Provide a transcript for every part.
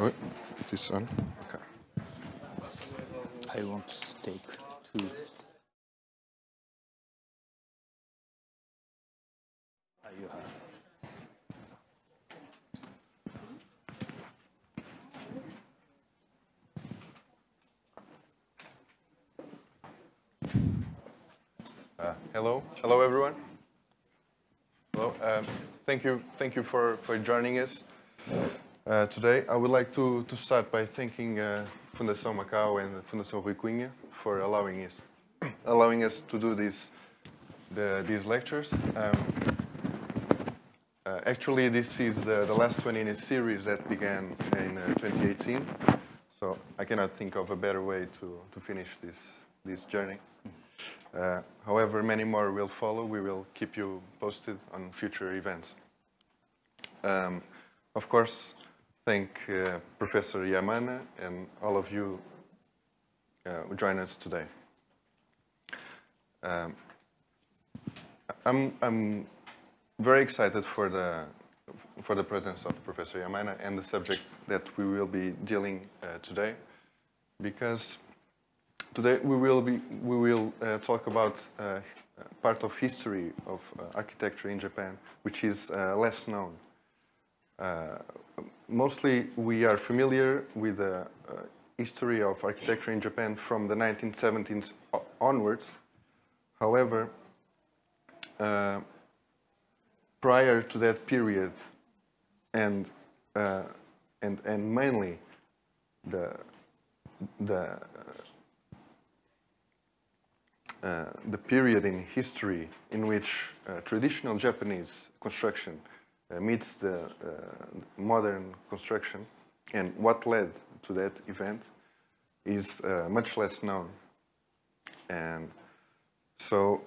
Oh, this one. Okay. I want to take two. Ah, you have. Uh, hello, hello everyone. Hello. Um, thank you, thank you for, for joining us uh, today. I would like to, to start by thanking uh, Fundação Macau and Fundação Rui Cunha for allowing us allowing us to do these the, these lectures. Um, uh, actually, this is the, the last one in a series that began in uh, 2018. So I cannot think of a better way to, to finish this this journey. Uh, however, many more will follow. We will keep you posted on future events. Um, of course, thank uh, Professor Yamana and all of you uh, who join us today. Um, I'm, I'm very excited for the, for the presence of Professor Yamana and the subject that we will be dealing uh, today because Today we will be we will uh, talk about uh, part of history of uh, architecture in Japan, which is uh, less known. Uh, mostly, we are familiar with the uh, history of architecture in Japan from the 1970s onwards. However, prior to that period, and and and mainly the the uh, the period in history in which uh, traditional Japanese construction uh, meets the uh, modern construction and what led to that event is uh, much less known. And so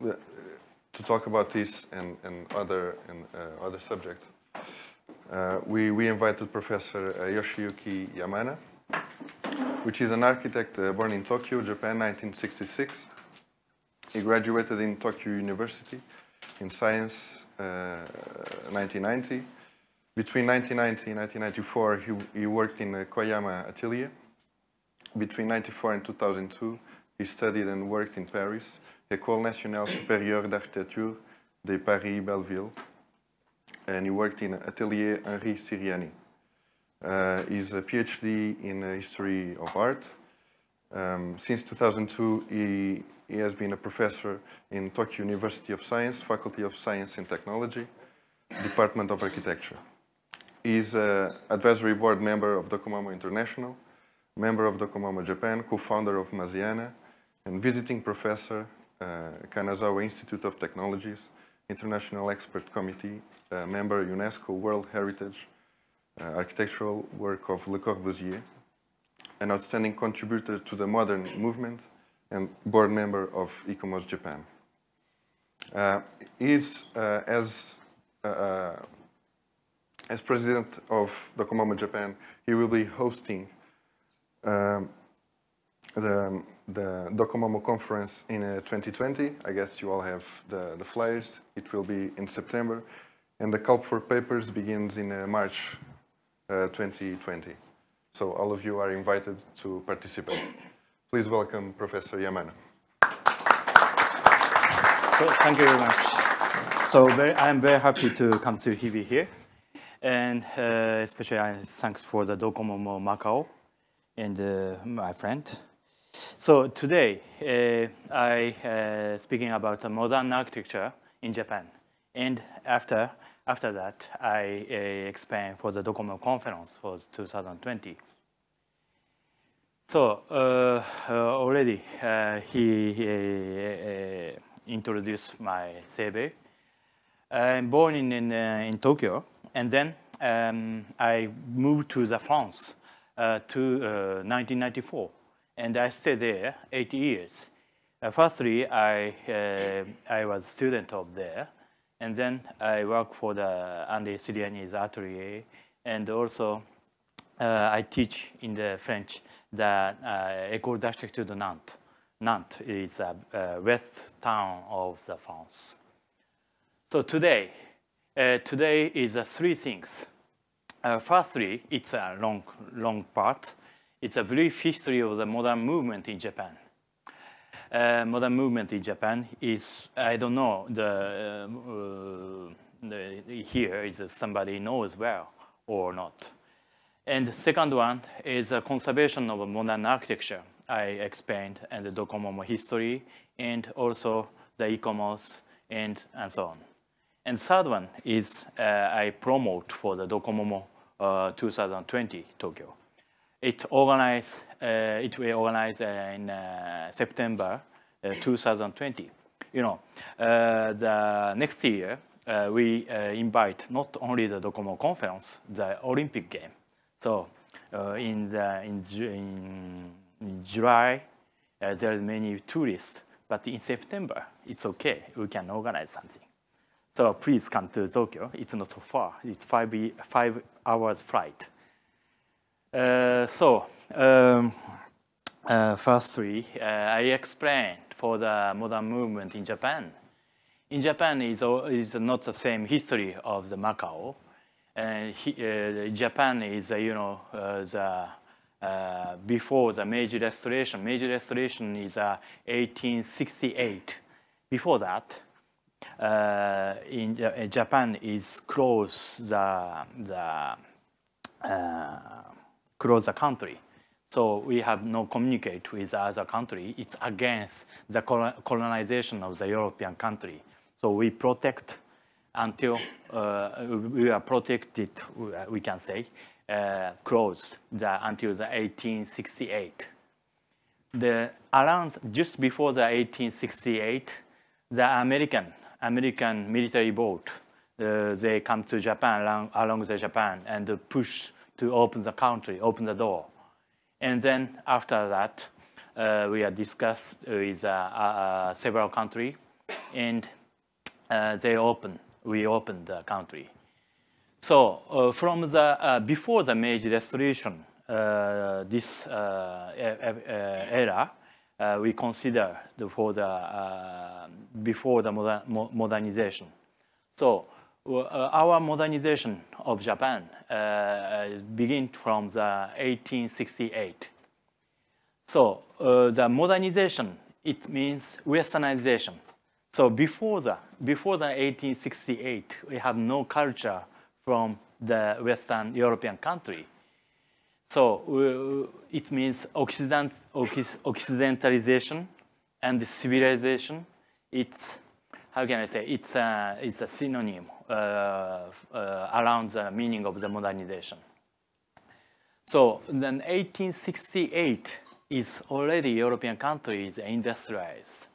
to talk about this and, and other, and, other subjects, we, we invited Professor Yoshiyuki Yamana, which is an architect uh, born in Tokyo, Japan, 1966. He graduated in Tokyo University in science uh, 1990. Between 1990 and 1994, he, he worked in a Koyama atelier. Between 1994 and 2002, he studied and worked in Paris, École Nationale Supérieure d'Architecture de Paris-Belleville, and he worked in Atelier Henri Ciriani. Uh, is a PhD in history of art. Um, since 2002, he, he has been a professor in Tokyo University of Science, Faculty of Science and Technology, Department of Architecture. He is an advisory board member of Docomomo International, member of Docomomo Japan, co-founder of Masiana, and visiting professor, uh, Kanazawa Institute of Technologies, International Expert Committee, uh, member UNESCO World Heritage, uh, architectural work of Le Corbusier, an outstanding contributor to the modern movement and board member of ICOMOS Japan. Uh, is, uh, as, uh, uh, as president of Docomomo Japan, he will be hosting um, the, the Docomomo conference in uh, 2020. I guess you all have the, the flyers. It will be in September. And the call for papers begins in March 2020. So all of you are invited to participate. Please welcome Professor Yamana. So thank you very much. So I'm very happy to come to Hibi here. And uh, especially uh, thanks for the Docomomo Macau and uh, my friend. So today, uh, I uh, speaking about modern architecture in Japan. And after after that, I uh, explain for the Docomomo conference for 2020. So uh, uh, already uh, he uh, introduced my CV. I'm born in, in, in Tokyo, and then um, I moved to the France to 1994, and I stayed there eight years. firstly, I, I was student of there, and then I work for the Andy Ciriani's atelier. And also uh, I teach in the French the uh, École d'Architecture de Nantes. Nantes is a, a, west town of the France. So today, uh, today is uh, three things. uh, firstly, it's a long, long part. It's a brief history of the modern movement in Japan. Uh, modern movement in Japan is, I don't know, the, uh, the, here is somebody knows well or not. And the second one is a conservation of modern architecture. I explained and the Docomomo history and also the ICOMOS and, and so on. And third one is uh, I promote for the Docomomo uh, 2020 Tokyo. It organized, uh, it will organize uh, in uh, September uh, 2020. You know, the next year we invite not only the Docomomo conference, the Olympic game. So in the in, in, July there are many tourists, but in September it's okay. We can organize something. So please come to Tokyo. It's not so far. It's five, five hours flight. Uh, so um, uh, firstly, uh, I explained for the modern movement in Japan. In Japan is is not the same history of the Macau. And he, uh, Japan is, uh, you know, uh, the before the Meiji Restoration. Meiji Restoration is 1868. Before that, uh, in uh, Japan is close the the uh, close the country. So we have no communicate with other country. It's against the colonization of the European country. So we protect until uh, we are protected, we can say, uh, closed the, until the 1868. The around just before the 1868, the American American military boat. Uh, they come to Japan along, along the Japan and push to open the country, open the door. And then after that, uh, we are discussed with uh, uh several countries, and uh, they open. We open the country. So uh, from the before the Meiji Restoration, this era, uh, we consider the, for the uh, before the moder modernization. So uh, our modernization of Japan uh, begins from the 1868. So uh, the modernization it means westernization. So before the before the 1868, we have no culture from the Western European country. So uh, it means Occident, Occidentalization and civilization. It's, how can I say, it's a, it's a synonym uh, uh, around the meaning of the modernization. So then 1868 is already European countries industrialized.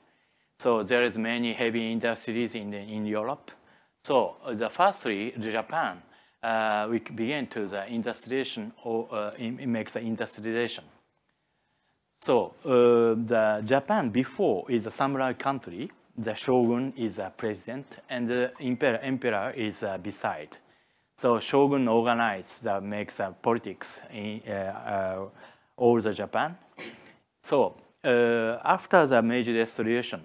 So there is many heavy industries in, the, in Europe. So the firstly, Japan uh, we begin to the industrialization or uh, it, makes the industrialization. So uh, the Japan before is a samurai country. The shogun is a president and the emperor, emperor is uh, beside. So shogun organizes the makes uh, politics in uh, all the Japan. So after the Meiji Restoration,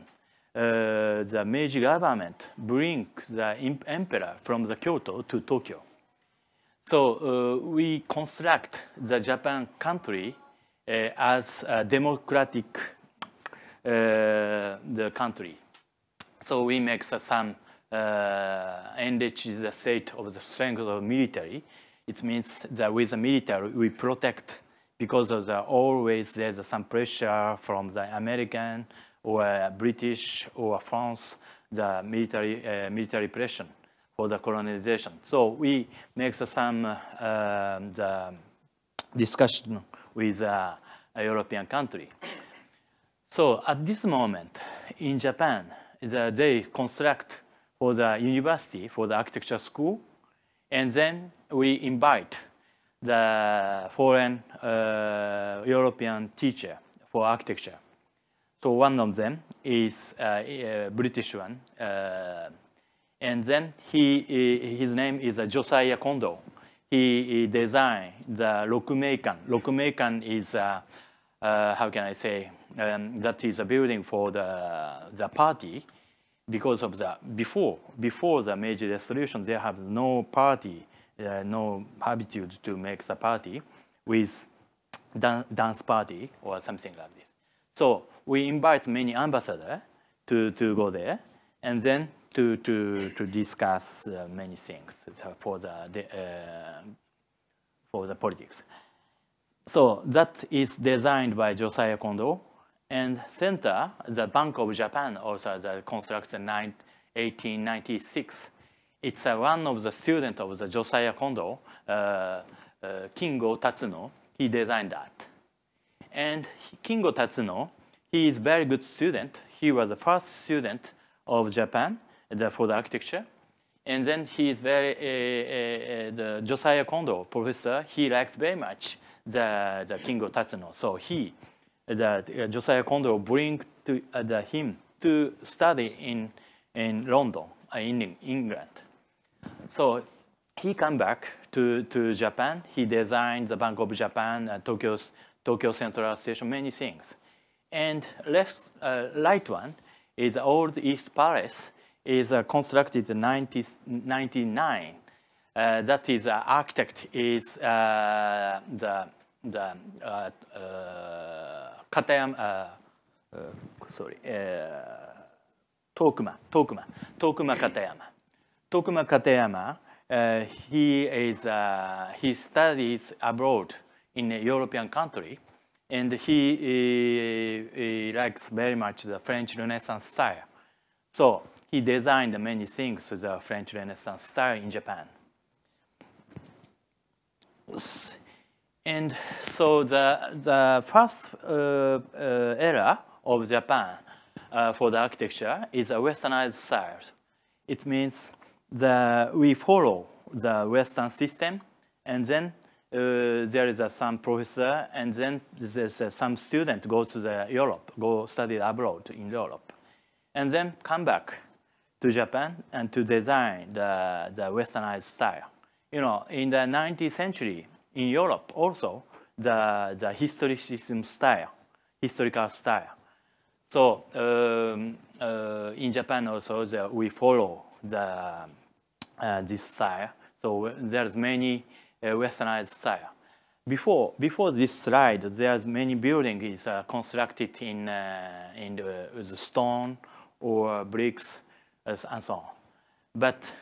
the Meiji government bring the emperor from the Kyoto to Tokyo. So uh, we construct the Japan country uh, as a democratic uh, the country. So we make some enrich the state of the strength of military. It means that with the military we protect because of the always there's some pressure from the American or British or France, the military uh, military pressure for the colonization. So we make some uh, the discussion with uh, a European country. So at this moment in Japan, the, they construct for the university, for the architecture school, and then we invite the foreign uh, European teacher for architecture. So one of them is uh, a British one, uh, and then he, his name is Josiah Conder. He designed the Rokumeikan. Rokumeikan is, uh, uh, how can I say, um, that is a building for the, the party because of the, before, before the Meiji Restoration, they have no party uh, no habitude to make the party with dan dance party or something like this. So we invite many ambassadors to, to go there and then to, to, to discuss uh, many things for the, the uh, for the politics. So that is designed by Josiah Conder and center, the Bank of Japan also the construction 1896. It's uh, one of the students of the Josiah Conder, uh, uh, Kingo Tatsuno, he designed that. And Kingo Tatsuno, he is very good student. He was the first student of Japan the, for the architecture. And then he is very, uh, uh, the Josiah Conder professor, he likes very much the, the Kingo Tatsuno. So he, the, uh, Josiah Conder bring to, the, him to study in, in London, in England. So he come back to, to Japan. He designed the Bank of Japan, uh, Tokyo's, Tokyo Central Station, many things. And left, uh, one is Old East Palace is uh, constructed in 1999. Uh, that is, uh, architect is uh, the, the uh, uh, Katayama, uh, sorry, Tokuma, Tokuma, Tokuma Katayama. Tokuma Katayama, he, is, he studies abroad in a European country, and he, he, he likes very much the French Renaissance style. So he designed many things the French Renaissance style in Japan. And so the, the first uh, uh, era of Japan uh, for the architecture is a westernized style. It means that we follow the Western system, and then uh, there is a some professor, and then there's some student goes to the Europe, go study abroad in Europe, and then come back to Japan and to design the, the westernized style. You know, in the 19th century, in Europe also, the, the historicism style, historical style. So um, uh, in Japan also, the, we follow the, uh, this style. So there's many uh, westernized style. Before, before this slide, there's many buildings uh, constructed in, uh, in the, the stone or bricks and so on. But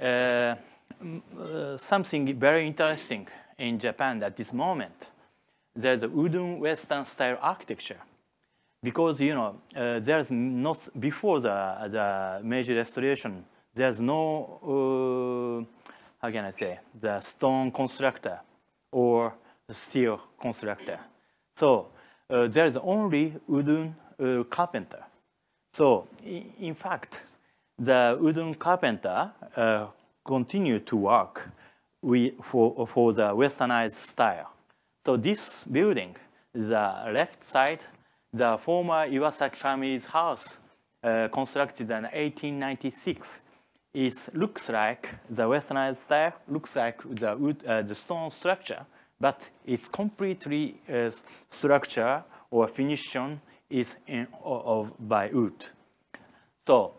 uh, uh, something very interesting in Japan at this moment, there's a wooden Western style architecture. Because, you know, uh, there's not, before the, the Meiji restoration, there's no, uh, how can I say, the stone constructor or steel constructor. So uh, there's only wooden uh, carpenter. So in fact, the wooden carpenter uh, continued to work we, for, for the westernized style. So this building, the left side, the former Iwasaki family's house, uh, constructed in 1896, is looks like the westernized style, looks like the wood, uh, the stone structure, but its completely uh, structure or finishing is in, of, by wood. So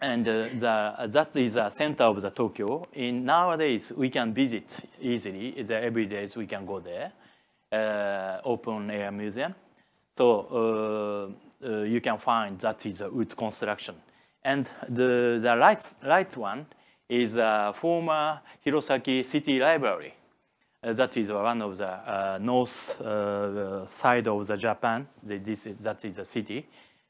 and uh, the, uh, that is the center of the Tokyo. In nowadays, we can visit easily. The every days we can go there, uh, open air museum. So uh, uh, you can find that is a wood construction. And the, the right, right one is a former Hirosaki City Library. Uh, that is one of the north side of the Japan. This is, that is the city,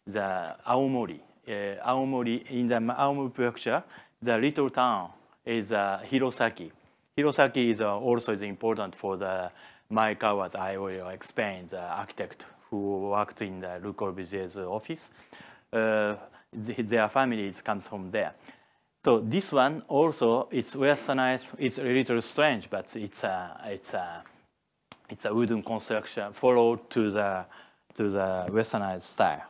the Aomori uh, Aomori, in the Aomori prefecture, the little town is uh, Hirosaki. Hirosaki is uh, also is important for the Maekawa's, I will explain, the architect who worked in the Le Corbusier's office. Uh, their families comes from there. So this one also, it's westernized, it's a little strange, but it's a, it's a, it's a wooden construction followed to the, to the westernized style.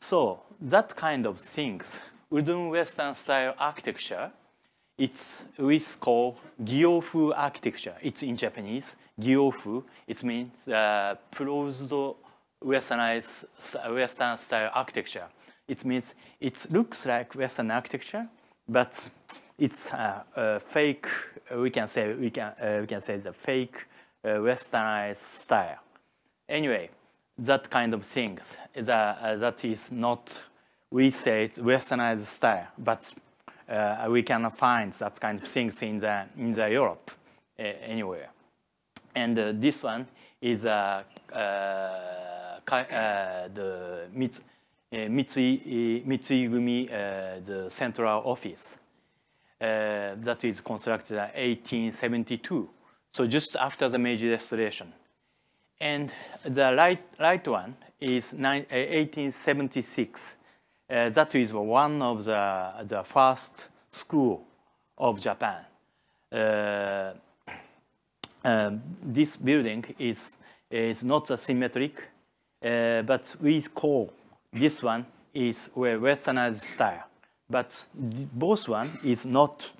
So that kind of things, wooden Western style architecture, it's we call Giyofu architecture. It's in Japanese, Giyofu. It means uh, closed Westernized Western style architecture. It means it looks like Western architecture, but it's a, a fake. We can say we can uh, we can say the fake uh, westernized style. Anyway, that kind of things that that is not we say it's westernized style, but uh, we cannot find that kind of things in the in the Europe uh, anywhere. And uh, this one is uh, the Mitsui, Mitsui Gumi, the central office that is constructed in 1872. So just after the Meiji Restoration. And the right, right one is 1876 uh, that is one of the, the first school of Japan. Uh, um, this building is, is not symmetric, uh, but we call this one is westernized style. But both one is not,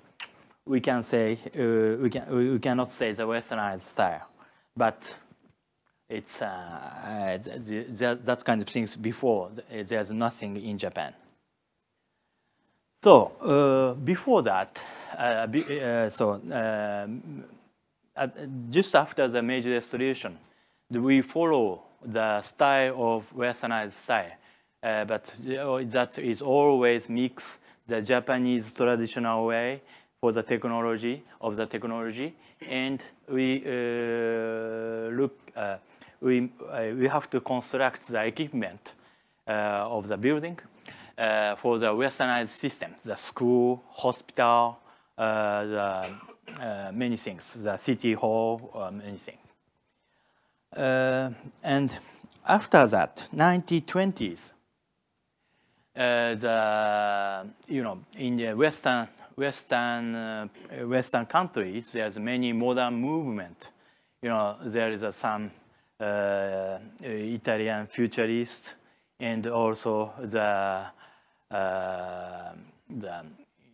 we can say, uh, we, can, we cannot say the westernized style. But it's uh, uh that, that kind of things before there's nothing in Japan. So uh, before that, uh, uh, so um, just after the Meiji Restoration, we follow the style of westernized style, uh, but that is always mix the Japanese traditional way for the technology of the technology, and we look we, uh, we have to construct the equipment uh, of the building uh, for the westernized systems, the school, hospital, the many things, the city hall, many things. and after that, 1920s, uh, the you know in the western western uh, western countries there's many modern movement you know there is some Italian futurist and also the, uh, the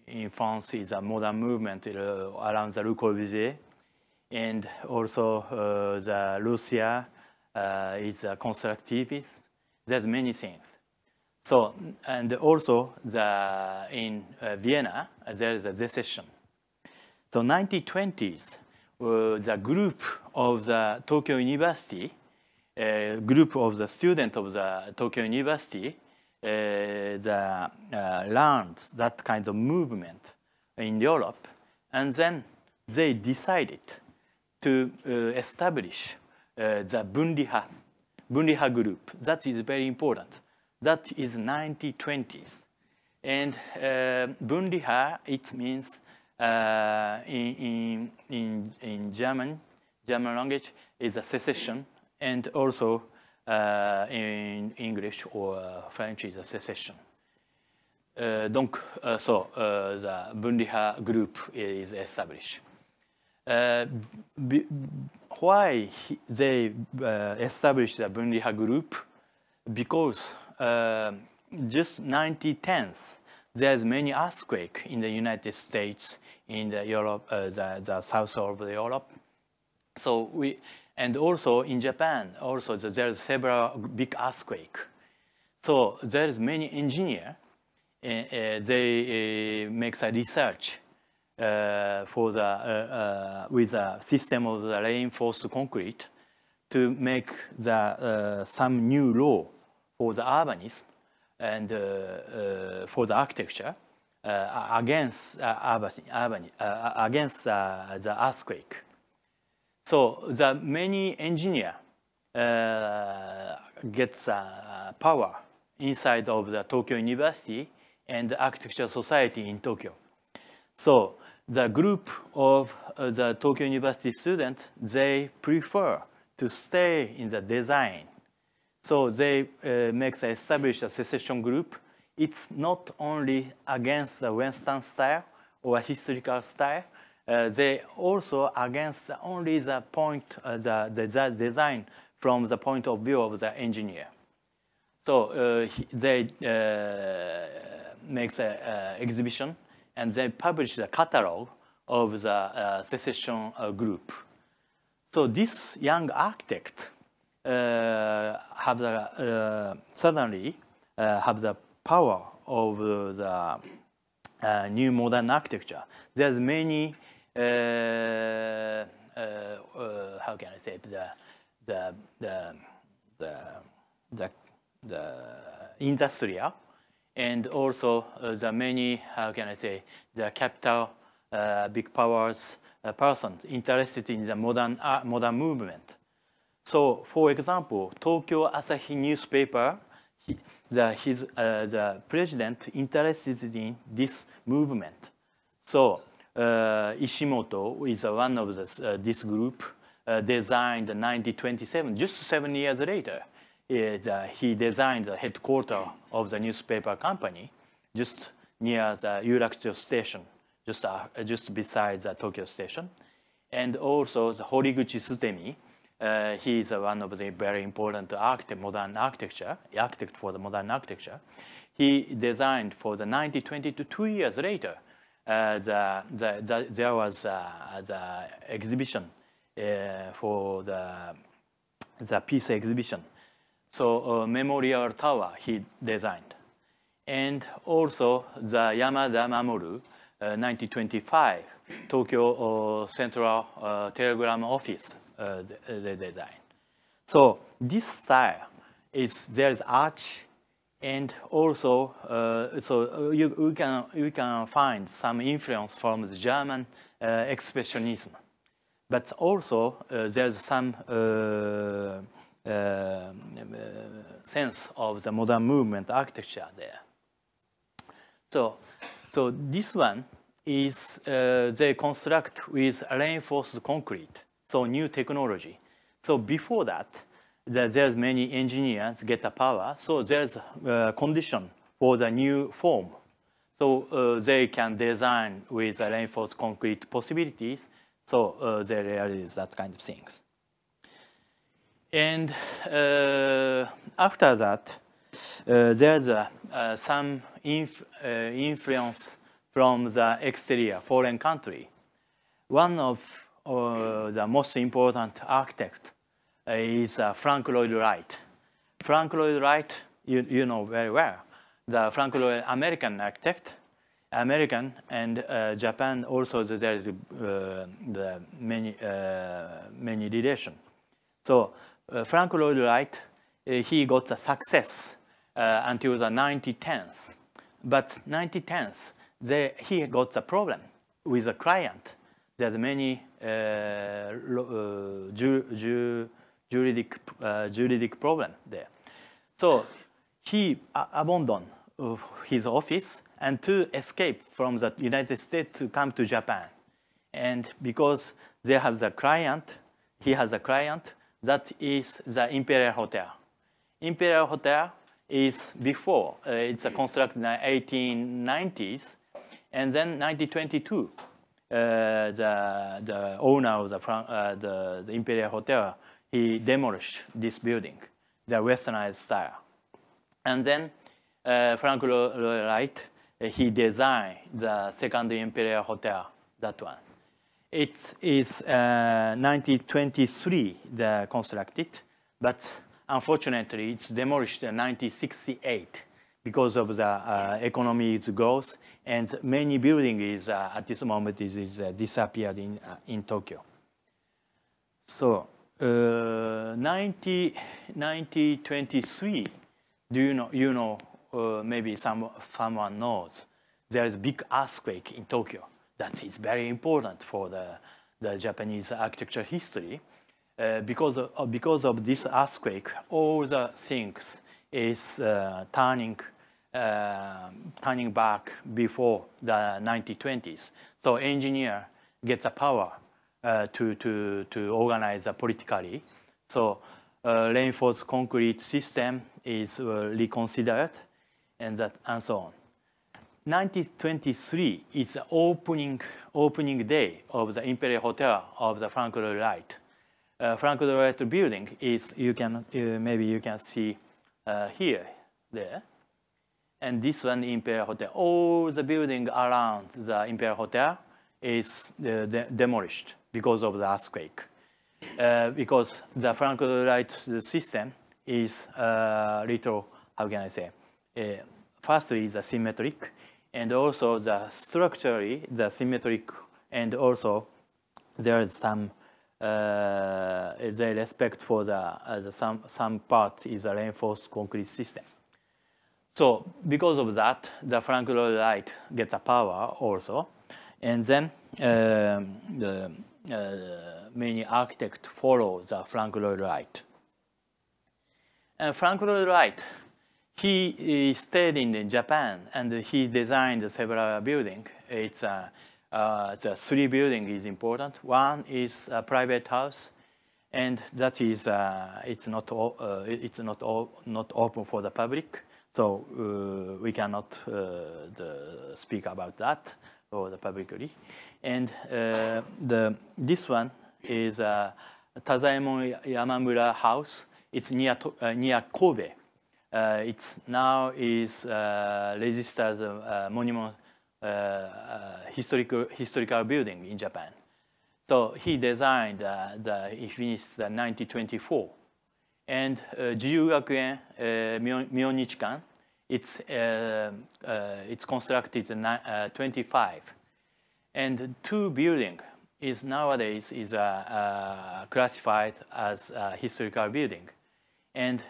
in France is a modern movement uh, around the Le Corbusier and also uh, the uh, is a constructivist. There's many things. So, and also the, in uh, Vienna, there is a secession. So 1920s, uh, the group of the Tokyo University, uh, group of the student of the Tokyo University, uh, the, uh, learned that kind of movement in Europe, and then they decided to uh, establish uh, the Bunriha, Bunriha group. That is very important. That is 1920s. And uh, Bunriha, it means uh, in, in, in German, German language is a secession, and also uh, in English or French is a secession. Uh, donc, uh, so uh, the Bunriha group is established. Uh, why they uh, established the Bunriha group? Because just 1910s, there's many earthquake in the United States, in the Europe, uh, the, the south of Europe. So we, and also in Japan, also there's several big earthquake. So there's many engineer, uh, uh, they uh, make a research uh, for the, uh, with a system of the reinforced concrete to make the, some new law for the urbanism and for the architecture Uh, against uh, urban, urban, uh, against the earthquake. So the many engineer gets power inside of the Tokyo University and the Architecture Society in Tokyo. So the group of uh, the Tokyo University students, they prefer to stay in the design so they uh, make establish a secession group. It's not only against the Western style or historical style, uh, they also against only the point, uh, the, the, design from the point of view of the engineer. So uh, they uh, make an uh, exhibition and they publish the catalog of the secession group. So this young architect uh, have the uh, suddenly uh, have the power of the uh, new modern architecture. There's many, uh, uh, uh, how can I say, the, the, the, the, the, industrial and also uh, the many, how can I say, the capital, uh, big powers persons interested in the modern, modern movement. So, for example, Tokyo Asahi newspaper, the, his, uh, the president interested in this movement. So, uh, Ishimoto is one of the, this group, designed 1927, just seven years later uh, he designed the headquarters of the newspaper company just near the Yurakucho station, just, uh, just beside the Tokyo station. And also the Horiguchi Sutemi, uh, he is one of the very important architect, modern architecture, architect for the modern architecture. He designed for the 1922, two years later, uh, the, the, the, there was uh, the exhibition uh, for the, the peace exhibition so uh, Memorial Tower he designed. And also the Yamada Mamoru, uh, 1925, Tokyo uh, Central uh, Telegram Office, uh, the, design. So this style is there's arch and also uh, so you, can you can find some influence from the German expressionism, but also there's some uh, sense of the modern movement architecture there. So, so this one is uh, they construct with reinforced concrete, so new technology. So before that, the, there's many engineers get the power, so there's a condition for the new form. So uh, they can design with the reinforced concrete possibilities, so uh, they realize that kind of things. And uh, after that, uh, there's uh, some inf influence from the exterior, foreign country. One of the most important architect is Frank Lloyd Wright. Frank Lloyd Wright, you, you know very well, the Frank Lloyd American architect, American and uh, Japan also there is uh, the many uh, many relation. So uh, Frank Lloyd Wright, uh, he got the success uh, until the 1910s. But 1910s, they, he got the problem with a client. There's many ju ju juridic, juridic problem there. So he abandoned his office and to escape from the United States to come to Japan. And because they have the client, he has a client, that is the Imperial Hotel. Imperial Hotel is before, uh, it's constructed in the 1890s, and then 1922, uh, the, the owner of the, uh, the, the, Imperial Hotel, he demolished this building, the westernized style. And then uh, Frank Lloyd Wright, uh, he designed the second Imperial Hotel, that one. It is uh, 1923 the constructed, but unfortunately it's demolished in 1968 because of the uh, economy's growth and many buildings uh, at this moment is, is uh, disappeared in, uh, in Tokyo. So uh, 90, 1923, do you know, you know uh, maybe some, someone knows, there is a big earthquake in Tokyo that is very important for the, the Japanese architecture history. Uh, because, of, because of this earthquake, all the things is turning, turning back before the 1920s. So engineer gets a power uh, to, to, to organize politically. So uh, reinforced concrete system is uh, reconsidered and, that, and so on. 1923 is the opening, opening day of the Imperial Hotel of the Frank Lloyd Wright. Uh, Frank Lloyd Wright building is, you can, uh, maybe you can see uh, here, there. And this one, Imperial Hotel. All the building around the Imperial Hotel is uh, de demolished because of the earthquake. Uh, because the Frank Wright system is a uh, little, how can I say, firstly is asymmetric, and also the structurally, the symmetric, and also there is some uh, the respect for the, uh, the some some part is a reinforced concrete system. So because of that, the Frank Lloyd Wright gets a power also, and then um, the uh, many architects follow the Frank Lloyd Wright. And Frank Lloyd Wright, he, he stayed in Japan and he designed several buildings. It's uh, the three building is important. One is a private house, and that is uh, it's not uh, it's not not open for the public, so uh, we cannot uh, the, speak about that or the publicly. And uh, the this one is uh, Tazaemon Yamamura House. It's near near Kobe. it's now is registered as a monument uh, uh, historical, historical building in Japan. So he designed uh, the, he finished the 1924. And uh, Jiyugakuen uh, Myonichikan, it's, uh, uh, it's constructed in uh, 25. And two building is nowadays is classified as a historical building. And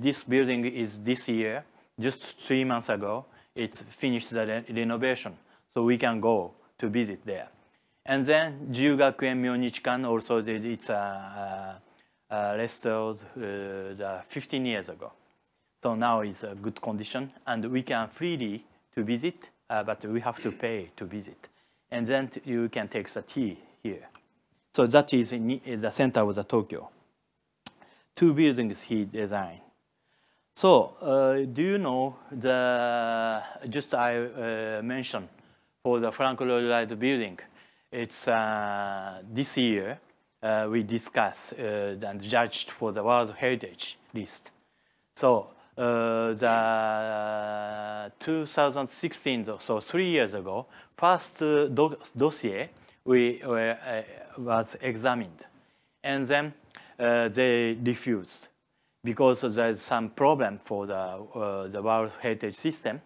this building is this year, just three months ago, it's finished the re renovation. So we can go to visit there. And then Jiyugakuen Myonichikan also it's uh, uh, restored uh, 15 years ago. So now it's a good condition and we can freely to visit, uh, but we have to pay to visit. And then you can take the tea here. So that is in the center of the Tokyo. Two buildings he designed. So, uh, do you know the, just I uh, mentioned for the Frank Lloyd Wright building, it's uh, this year uh, we discussed uh, and judged for the World Heritage List. So, uh, the 2016, so three years ago, first do dossier we was examined, and then they refused because there's some problem for the, uh, the World Heritage System.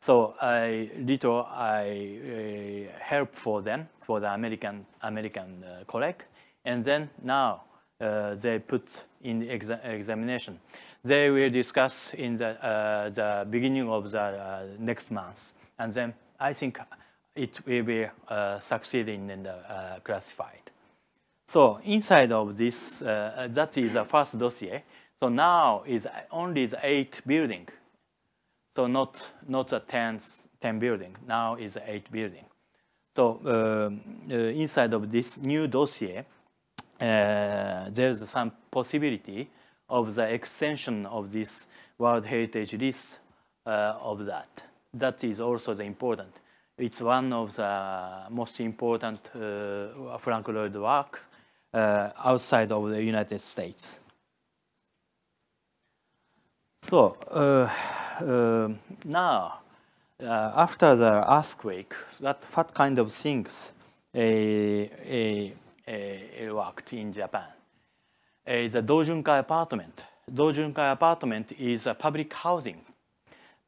So I little I uh, help for them for the American American uh, colleague, and then now uh, they put in exa examination. They will discuss in the uh, the beginning of the uh, next month, and then I think it will be uh, succeeding in the classified. So inside of this, that is the first dossier. So now is only the eight building. So not, not the 10, 10 building, now is the eight building. So uh, uh, inside of this new dossier, uh, there's some possibility of the extension of this World Heritage List uh, of that. That is also the important. It's one of the most important uh, Frank Lloyd work uh, outside of the United States. So uh, uh, now, uh, after the earthquake, that what kind of things worked in Japan? The Dojunkai apartment. Dojunkai apartment is a public housing.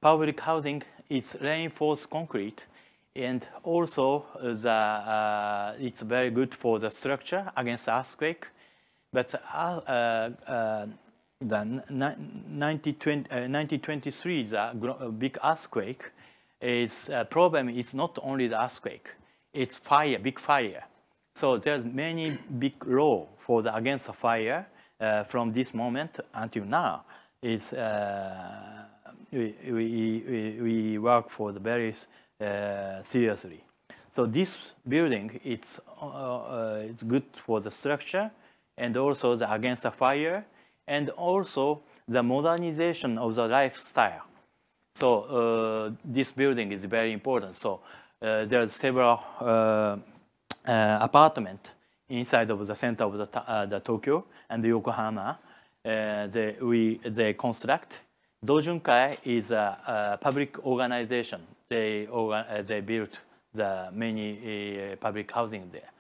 Public housing is reinforced concrete and also the, uh, it's very good for the structure against earthquake. But uh, uh, the 1923, uh, the big earthquake, is uh, problem is not only the earthquake, it's fire, big fire. So there's many big law the against the fire uh, from this moment until now. Is uh, we, we, we work for the very uh, seriously. So this building, it's, it's good for the structure and also the against the fire and also the modernization of the lifestyle. So uh, this building is very important. So uh, there are several uh, apartments inside of the center of the, uh, the Tokyo and the Yokohama. Uh, they, we, they construct. Dojunkai is a, a public organization. They, they built the many public housing there.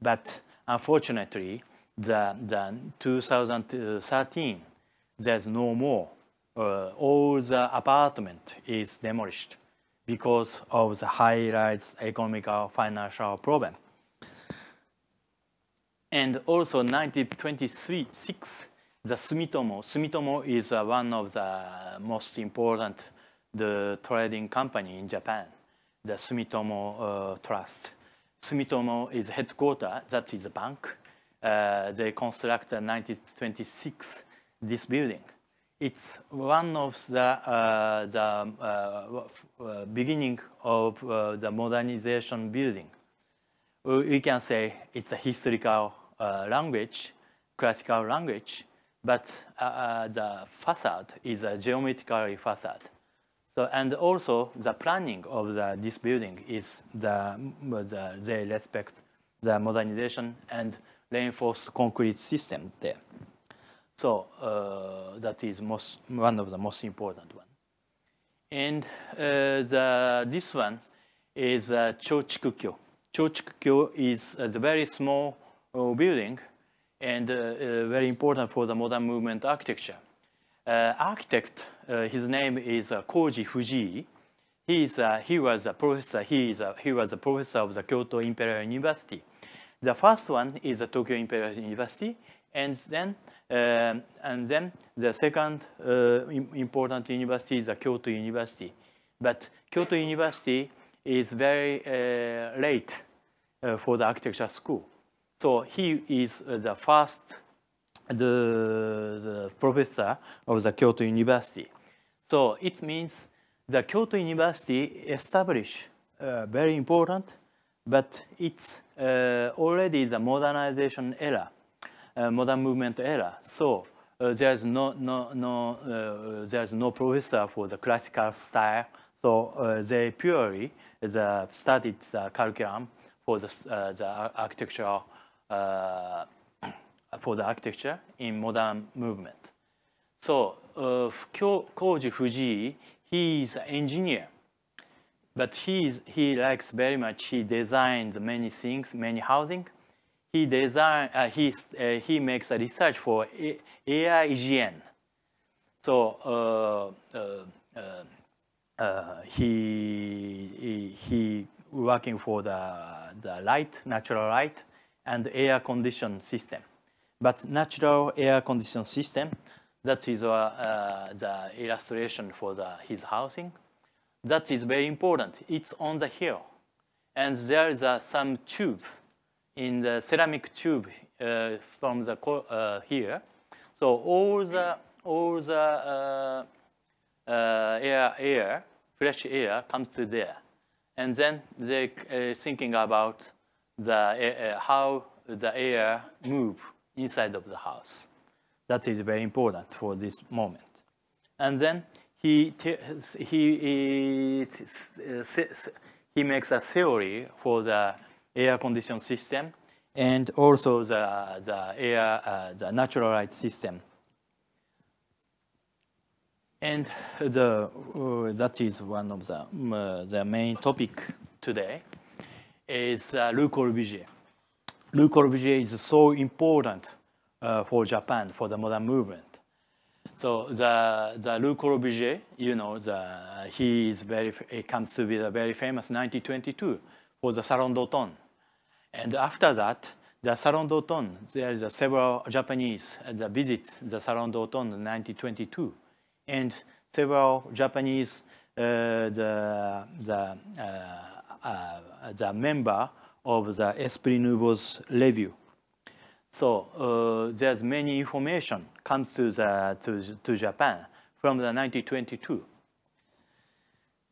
But unfortunately, the, the 2013, there's no more. Uh, all the apartment is demolished because of the high-rise economical financial problem. And also 1926, the Sumitomo. Sumitomo is uh, one of the most important the trading company in Japan, the Sumitomo uh, Trust. Sumitomo is headquarter, that is a bank. Uh, they constructed in 1926 this building. It's one of the, uh, the uh, uh, beginning of the modernization building. We can say it's a historical language, classical language, but the facade is a geometrical facade. So, and also the planning of the, this building is the, the, they respect the modernization and reinforced concrete system there. So uh, that is most, one of the most important one. And uh, the, this one is uh, Chochikukyo. Chochikukyo is a very small uh, building and uh, uh, very important for the modern movement architecture. Uh, architect uh, his name is uh, Koji Fujii. He, is, uh, he was a professor. He, is he was a professor of the Kyoto Imperial University. The first one is the Tokyo Imperial University, and then uh, and then the second uh, important university is the Kyoto University. But Kyoto University is very uh, late for the architecture school. So he is the first the, the professor of the Kyoto University. So it means the Kyoto University established uh, very important, but it's uh, already the modernization era, uh, modern movement era. So uh, there's no no no uh, there's no professor for the classical style. So uh, they purely the studied the curriculum for the the architectural for the architecture in modern movement. So uh, Koji Fujii, he is an engineer, but he, is, he likes very much, he designed many things, many housing. He design, uh, he, uh, he makes a research for AIGN. So uh, uh, uh, uh, he, he, he working for the, the light, natural light, and air condition system. But natural air condition system, that is uh, uh, the illustration for the, his housing. That is very important. It's on the hill. And there is uh, some tube in the ceramic tube uh, from the uh, here. So all the, all the uh, air, air, fresh air comes to there. And then they are thinking about the, how the air move inside of the house. That is very important for this moment. And then he, he, he, he makes a theory for the air condition system and also the, the air, uh, the natural light system. And the, uh, that is one of the, uh, the main topic today is uh, Le Corbusier. Le Corbusier is so important uh, for Japan, for the modern movement. So the, the Le Corbusier, you know, the, he is very, it comes to be the very famous 1922 for the Salon d'Automne. And after that, the Salon d'Automne, there is several Japanese that visit the Salon d'Automne in 1922. And several Japanese, uh, the, the, uh, uh, the member of the Esprit Nouveau's review. So uh, there's many information comes to, the, to, to Japan from the 1922.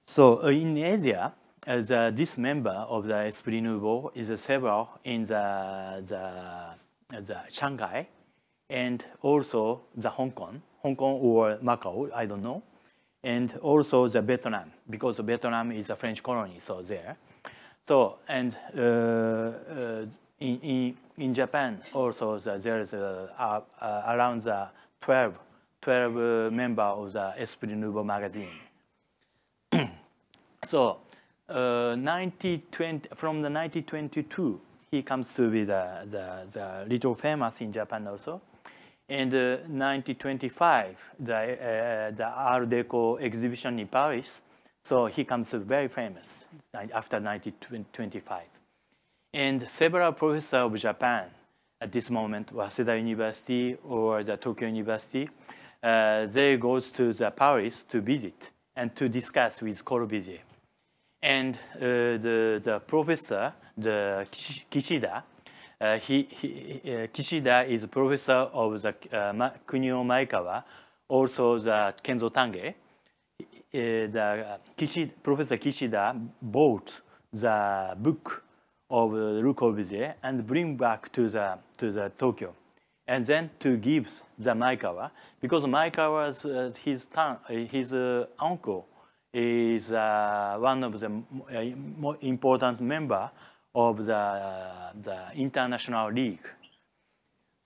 So uh, in Asia, uh, the, this member of the Esprit Nouveau is several in the, the, the Shanghai and also the Hong Kong, Hong Kong or Macau, I don't know, and also the Vietnam, because Vietnam is a French colony, so there. So, and uh, uh, in, in, in Japan also the, there is a, around the 12, 12 uh, member of the Esprit Nouveau magazine. so, uh, 1920, from the 1922, he comes to be the, the, the little famous in Japan also. And uh, 1925, the, uh, the Art Deco exhibition in Paris, So he comes very famous after 1925. And several professors of Japan at this moment, Waseda University or the Tokyo University, uh, they go to the Paris to visit and to discuss with Corbusier. And uh, the, the professor, the Kishida, uh, he, he, uh, Kishida is professor of the uh, Kunio Maekawa, also the Kenzo Tange. Uh, the Kishida, Professor Kishida bought the book of Le Corbusier and bring back to the, to the Tokyo. And then to give the Maekawa, because Maekawa's, uh, his, his uh, uncle is uh, one of the important member of the, the international league.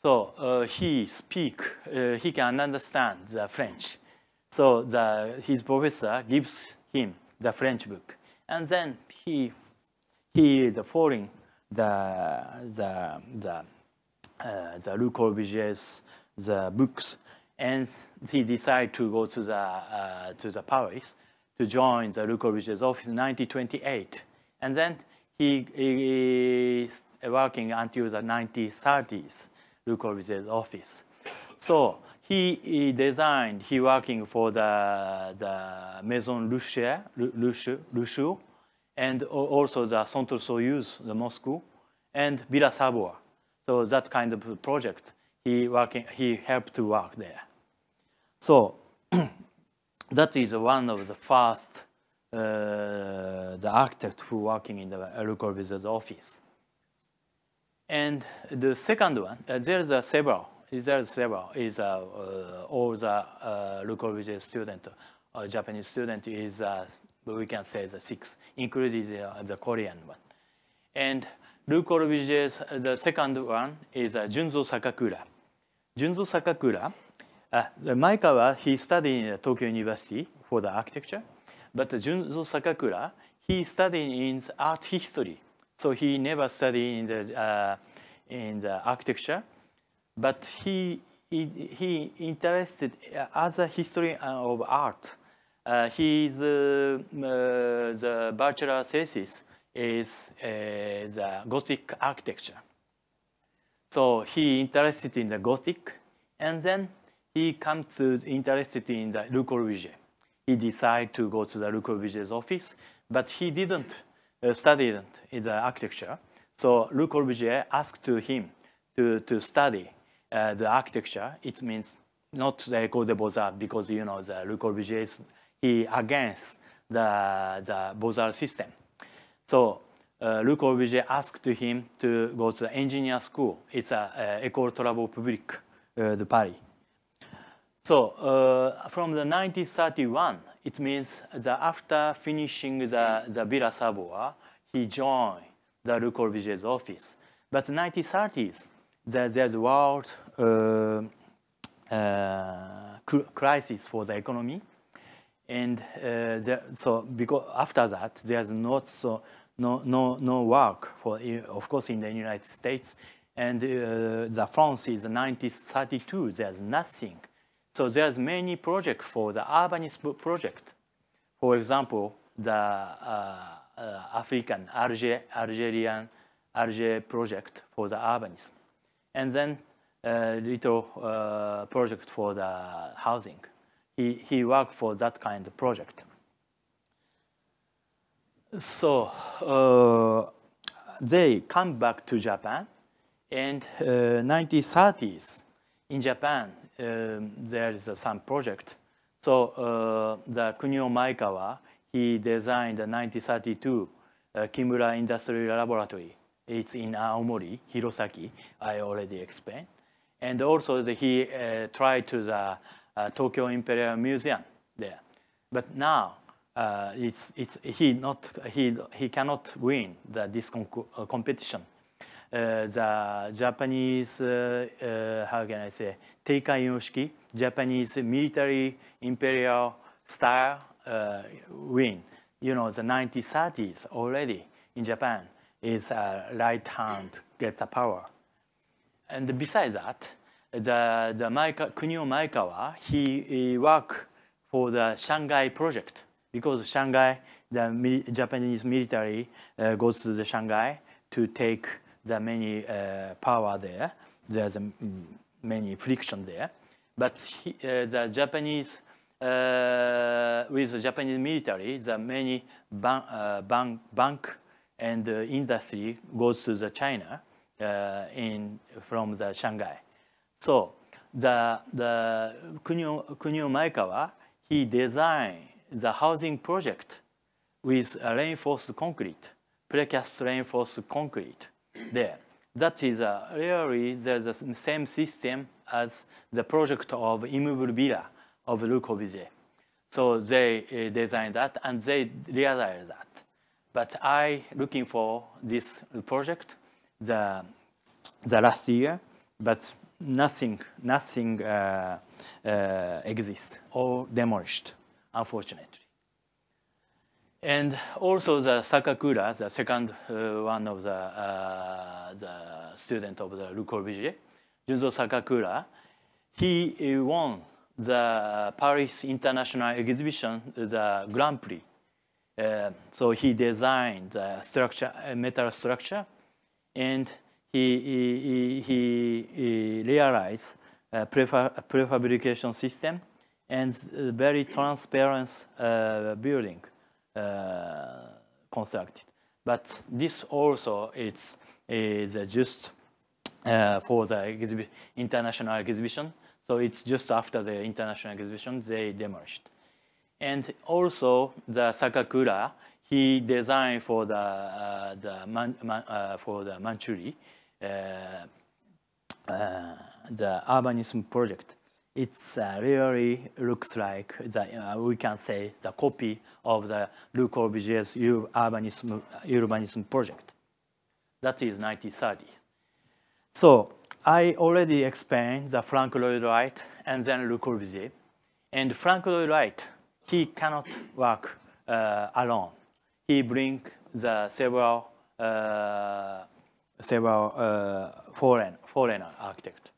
So uh, he speak, uh, he can understand the French. So the, his professor gives him the French book. And then he, he is following the, the, the, uh, the Le Corbusier's the books. And he decided to go to the, uh, to the Paris to join the Le Corbusier's office in 1928. And then he, is working until the 1930s, Le Corbusier's office. So he, he, designed, he working for the, the Maison Loucheur, and also the Centre Soyuz, the Moscow, and Villa Savoye. So that kind of project, he, working, he helped to work there. So that is one of the first the architect who working in the Le Corbusier's office. And the second one, uh, there's a several, there's several, is uh, uh, all the uh, Le Corbusier student, uh, Japanese student is, uh, we can say the six, including the, the Korean one. And Le Corbusier's, the second one is uh, Junzo Sakakura. Junzo Sakakura, uh, Maekawa, he studied in Tokyo University for the architecture. But Junzo Sakakura, he studied in art history. So he never studied in the, uh, in the architecture. But he, he, he interested as a history of art. Uh, his uh, the bachelor thesis is uh, the Gothic architecture. So he interested in the Gothic, and then he comes to interested in the Le Corbusier he decided to go to the Corbusier's office, but he didn't uh, study in the architecture. So Corbusier asked to him to, to study uh, the architecture. It means not the École des Beaux-Arts because, you know, the Corbusier is he against the, the Beaux-Arts system. So uh, Le Corbusier asked to him to go to the engineer school. It's a, a École Travaux Publics uh, de Paris. So uh, from the 1931, it means that after finishing the, the Villa Savoye, he joined the Le Corbusier's office. But 1930s, there, there's world uh, uh, crisis for the economy. And uh, there, so because after that, there's not so no, no, no work for, of course, in the United States. And uh, the France is 1932, there's nothing so there's many projects for the urbanism project. For example, the uh, uh, African Alger, Algerian Alger project for the urbanism. And then a little uh, project for the housing. He, he worked for that kind of project. So uh, they come back to Japan and 1930s uh, in Japan, there is a some project. So uh, the Kunio Maekawa, he designed the 1932 uh, Kimura Industrial Laboratory. It's in Aomori, Hirosaki, I already explained. And also the, he uh, tried to the uh, Tokyo Imperial Museum there. But now, uh, it's, it's, he, not, he, he cannot win the, this competition uh, the Japanese, uh, uh, how can I say, Teikan Yoshiki, Japanese military imperial style win. You know, the 1930s already in Japan is a right hand gets a power. And besides that, the, the Maika, Kunio Maekawa, he, he worked for the Shanghai project because Shanghai, the mil Japanese military uh, goes to the Shanghai to take the many uh, power there. There's a, mm, many friction there. But he, uh, the Japanese, uh, with the Japanese military, the many ban uh, bank, bank and uh, industry goes to the China uh, in, from the Shanghai. So the, the Kunio, Kunio Maekawa, he designed the housing project with reinforced concrete, precast reinforced concrete there. That is uh, really the same system as the project of Immeuble Villa of Le Corbusier. So they uh, designed that and they realized that. But I looking for this project the, the last year, but nothing, nothing uh, uh, exists or demolished, unfortunately. And also the Sakakura, the second uh, one of the, uh, the student of the Le Corbusier, Junzo Sakakura, he uh, won the Paris International Exhibition, the Grand Prix. Uh, so he designed the structure, metal structure, and he, he, he, he realized a prefabrication system and very transparent uh, building. Uh, constructed. But this also is, is just uh, for the international exhibition. So it's just after the international exhibition they demolished. And also the Sakakura, he designed for the, uh, the man, man, uh, for the Manchuri, uh, uh, the urbanism project it uh, really looks like uh, we can say the copy of the Le Corbusier's urbanism, urbanism project. That is 1930. So I already explained the Frank Lloyd Wright and then Le Corbusier. And Frank Lloyd Wright, he cannot work uh, alone. He bring the several uh, several uh, foreign foreigner architect.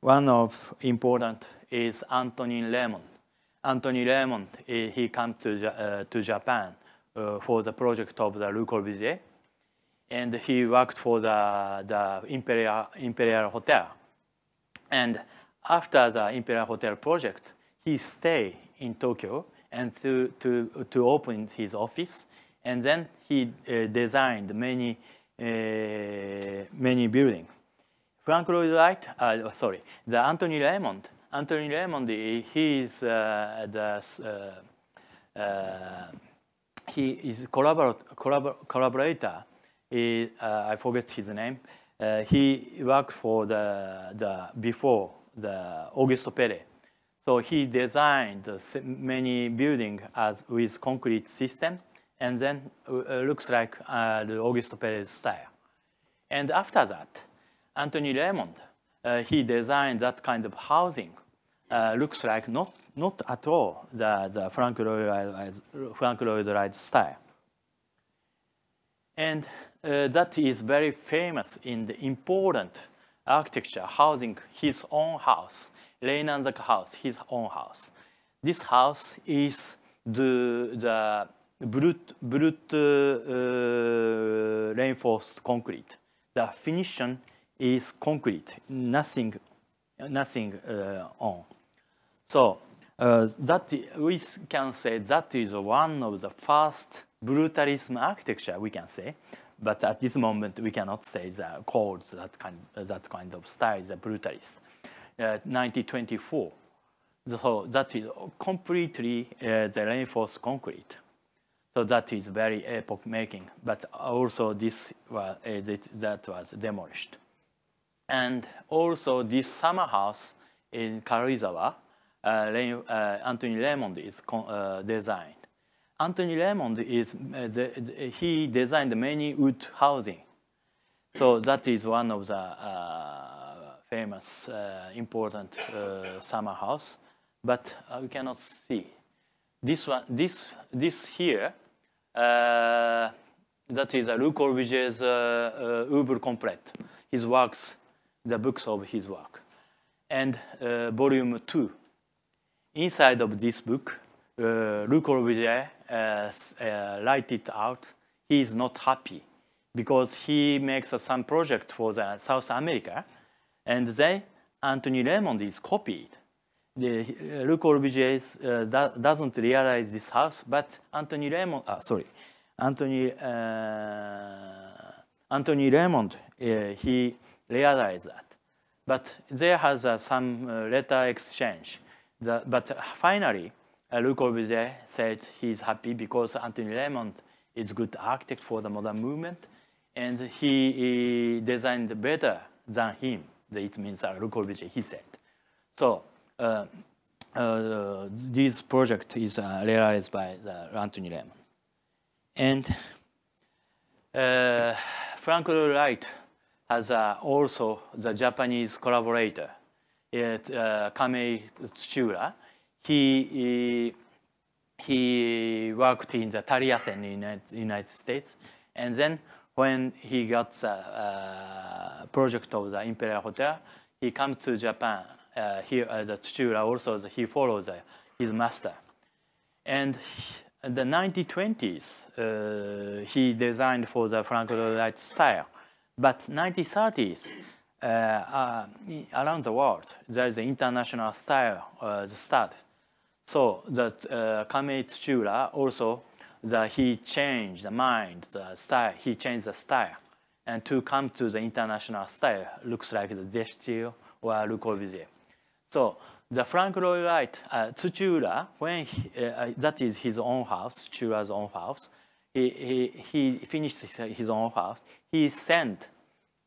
One of important is Anthony Raymond. Anthony Raymond, he came to, uh, to Japan uh, for the project of the Le Corbusier. And he worked for the, the Imperial, Imperial Hotel. And after the Imperial Hotel project, he stayed in Tokyo and to, to, to open his office. And then he uh, designed many, uh, many buildings. Frank Lloyd Wright, uh, sorry, the Anthony Raymond, Anthony Raymond, he is uh, the uh, uh, he is collabor collabor collaborator. He, I forget his name. he worked for the the before the Augusto Perret. So he designed many buildings as with concrete system, and then uh, looks like uh, the Augusto Perez style. And after that, Anthony uh, he designed that kind of housing uh, looks like not, not at all the, the Frank Lloyd, Frank Lloyd Wright style. And uh, that is very famous in the important architecture, housing his own house, Reinanzaka house, his own house. This house is the, the brute, brute uh, reinforced concrete. The finish is concrete, nothing, nothing uh, on. So uh, that we can say that is one of the first brutalism architecture, we can say. But at this moment, we cannot say the called that kind, that kind of style, the brutalist. Uh, 1924. So that is completely uh, the reinforced concrete. So that is very epoch making, but also this uh, that was demolished. And also this summer house in Karuizawa, uh, uh, Anthony Raymond is uh, designed. Anthony Raymond is, the, he designed many wood housing. So that is one of the famous, important summer house, but we cannot see. This one, this, this here, that is a Le Corbusier's uh, uh, Oeuvre Complète, his works, the books of his work. And uh, volume two, inside of this book, uh, Le Corbusier uh, uh, write it out, he is not happy because he makes some project for the South America, and then Anthony Raymond is copied. The uh, Le Corbusier uh, do, doesn't realize this house, but Anthony Raymond, ah, sorry, Anthony Anthony Raymond, he realized that. But there has uh, some uh, letter exchange. The, but finally, Le Corbusier said he's happy because Anthony Raymond is good architect for the modern movement, and he, he designed better than him. It means uh, Le Corbusier, he said. So uh, uh, this project is uh, realized by Anthony Raymond. And uh, Frank Wright uh, also the Japanese collaborator, uh, Kameki Tsuchiura. He, he, he worked in the Taliesin in the United States. And then when he got the uh, project of the Imperial Hotel, he comes to Japan. Uh, here, uh, the Tsuchiura also, he follows uh, his master. And in the 1920s, uh, he designed for the Wright style. But 1930s, uh, uh, around the world, there is an international style uh, start. So that uh, Kameki Tsuchiura also, the, he changed the mind, the style, he changed the style. And to come to the international style looks like the De Stijl or Le Corbusier. So the Frank Lloyd Wright, uh, Tsuchiura, when he, uh, uh, that is his own house, Tsuchiura's own house, he, he, he finished his own house. He sent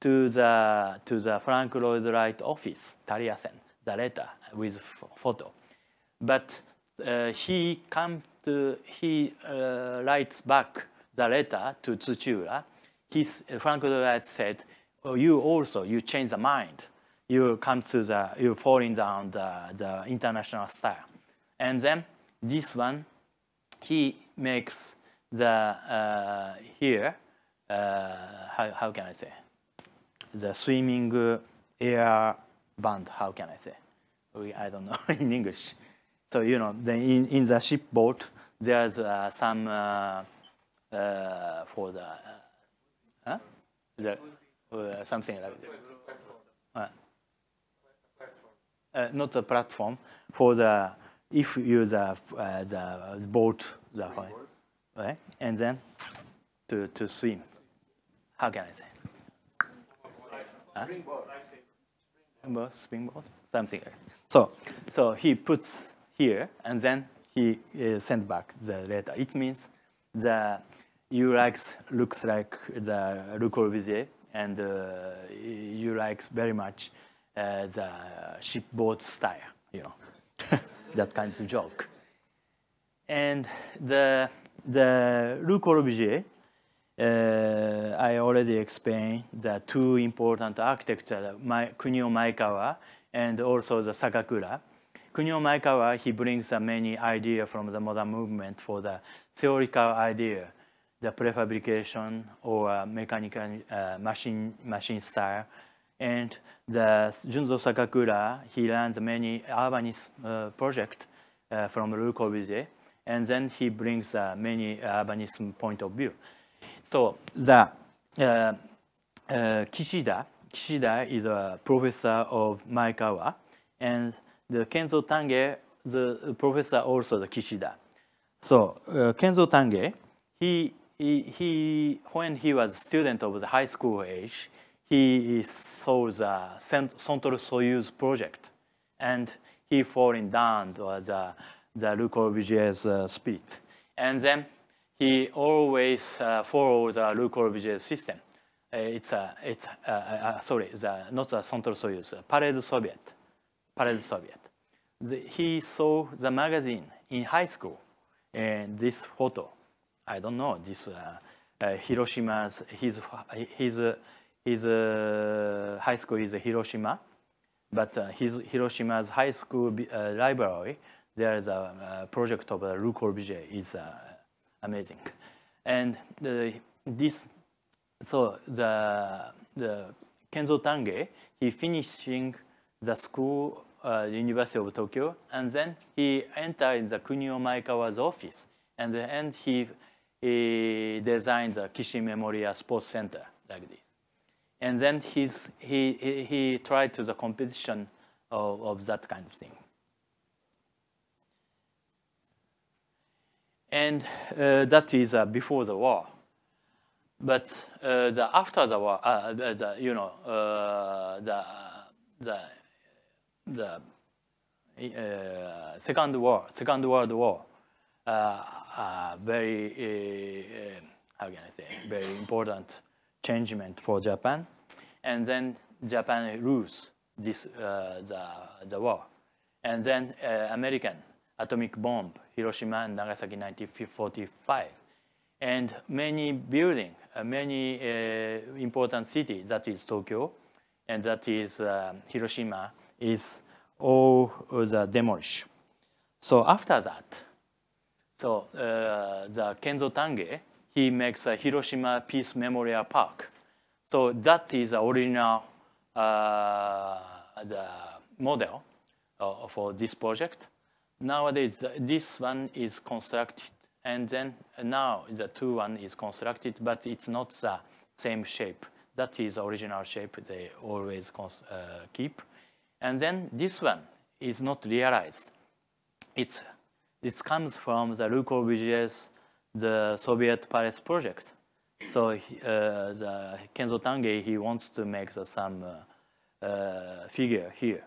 to the, to the Frank Lloyd Wright office, Taliesin, the letter with photo. But uh, he come to, he uh, writes back the letter to Tsuchiura. His, Frank Lloyd Wright said, oh, you also, you change the mind you come to the, you falling down the, the international style. And then this one, he makes the, uh, here, how, how can I say? The swimming air band, how can I say? We, I don't know in English. So, you know, then in, in the ship boat, there's uh, some uh, uh, for the, huh? the uh, something like that uh, not a platform for the if you use the uh, the boat the right and then to to swim. How can I say? Huh? Springboard, springboard, something like that. So, so he puts here, and then he uh, sent back the letter. It means the ULIX looks like the Le Corbusier, and uh, ULIX very much uh, the shipboard style, you know, that kind of joke. And the, the Le Corbusier, uh, I already explained the two important architecture, my, Kunio Maekawa and also the Sakakura. Kunio Maekawa, he brings uh, many ideas from the modern movement for the theoretical idea, the prefabrication or uh, mechanical uh, machine, machine style, and the Junzo Sakakura, he runs many urbanism uh, projects uh, from Le Corbusier, and then he brings uh, many urbanism point of view. So the uh, uh, Kishida, Kishida is a professor of Maekawa, and the Kenzo Tange, the professor also the Kishida. So uh, Kenzo Tange, he, he, he, when he was a student of the high school age, he saw the Central Soyuz project, and he falling down the, the Le Corbusier's uh, spirit. And then he always uh, follows the Le Corbusier system. Uh, it's a, it's a, uh, uh, sorry, the, not the Central Soyuz, Parade Soviet, Parade Soviet. The, he saw the magazine in high school, and this photo, I don't know, this uh, Hiroshima's, his, his his uh, high school is Hiroshima, but uh, his Hiroshima's high school uh, library, there is a, project of uh, Le Corbusier is uh, amazing. And this, so the, the Kenzo Tange, he finishing the school, uh, University of Tokyo, and then he entered the Kunio Maekawa's office, And and he he designed the Kishi Memorial Sports Center like this. And then he's, he, he, he tried to the competition of, of that kind of thing. And uh, that is uh, before the war. But uh, the after the war, uh, the, you know, uh, the, the, the uh, second war, second world war, very, how can I say, very important changement for Japan. And then Japan lose this, the, the war. And then American atomic bomb, Hiroshima and Nagasaki 1945. And many building, uh, many uh, important cities, that is Tokyo, and that is uh, Hiroshima, is all the demolished. So after that, so uh, the Kenzo Tange, he makes a Hiroshima Peace Memorial Park. So that is the original uh, the model uh, for this project nowadays this one is constructed and then now the two one is constructed but it's not the same shape. That is original shape they always uh, keep. And then this one is not realized. It's it comes from the Corbusier's the Soviet Palace project. So uh, the Kenzo Tange he wants to make the, some uh, uh figure here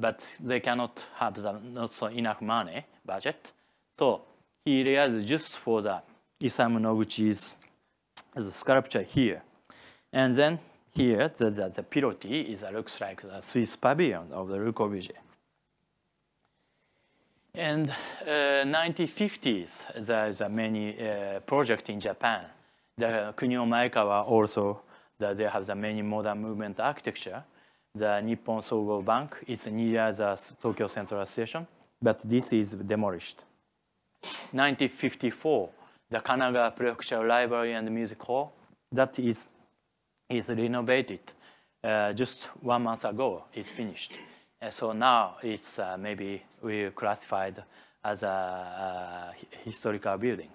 but they cannot have the not so enough money budget. So he just for the Isamu Noguchi's the sculpture here. And then here, the, the, the is, uh, looks like the Swiss pavilion of the Le Corbusier. And uh, 1950s, there's a many uh, project in Japan. The Kunio Maekawa also, the, they have the many modern movement architecture the Nippon Sogo Bank is near the Tokyo Central Station, but this is demolished. 1954, the Kanagawa Prefecture Library and Music Hall, that is, is renovated uh, just one month ago, it's finished. And so now it's uh, maybe we classified as a, a, historical building.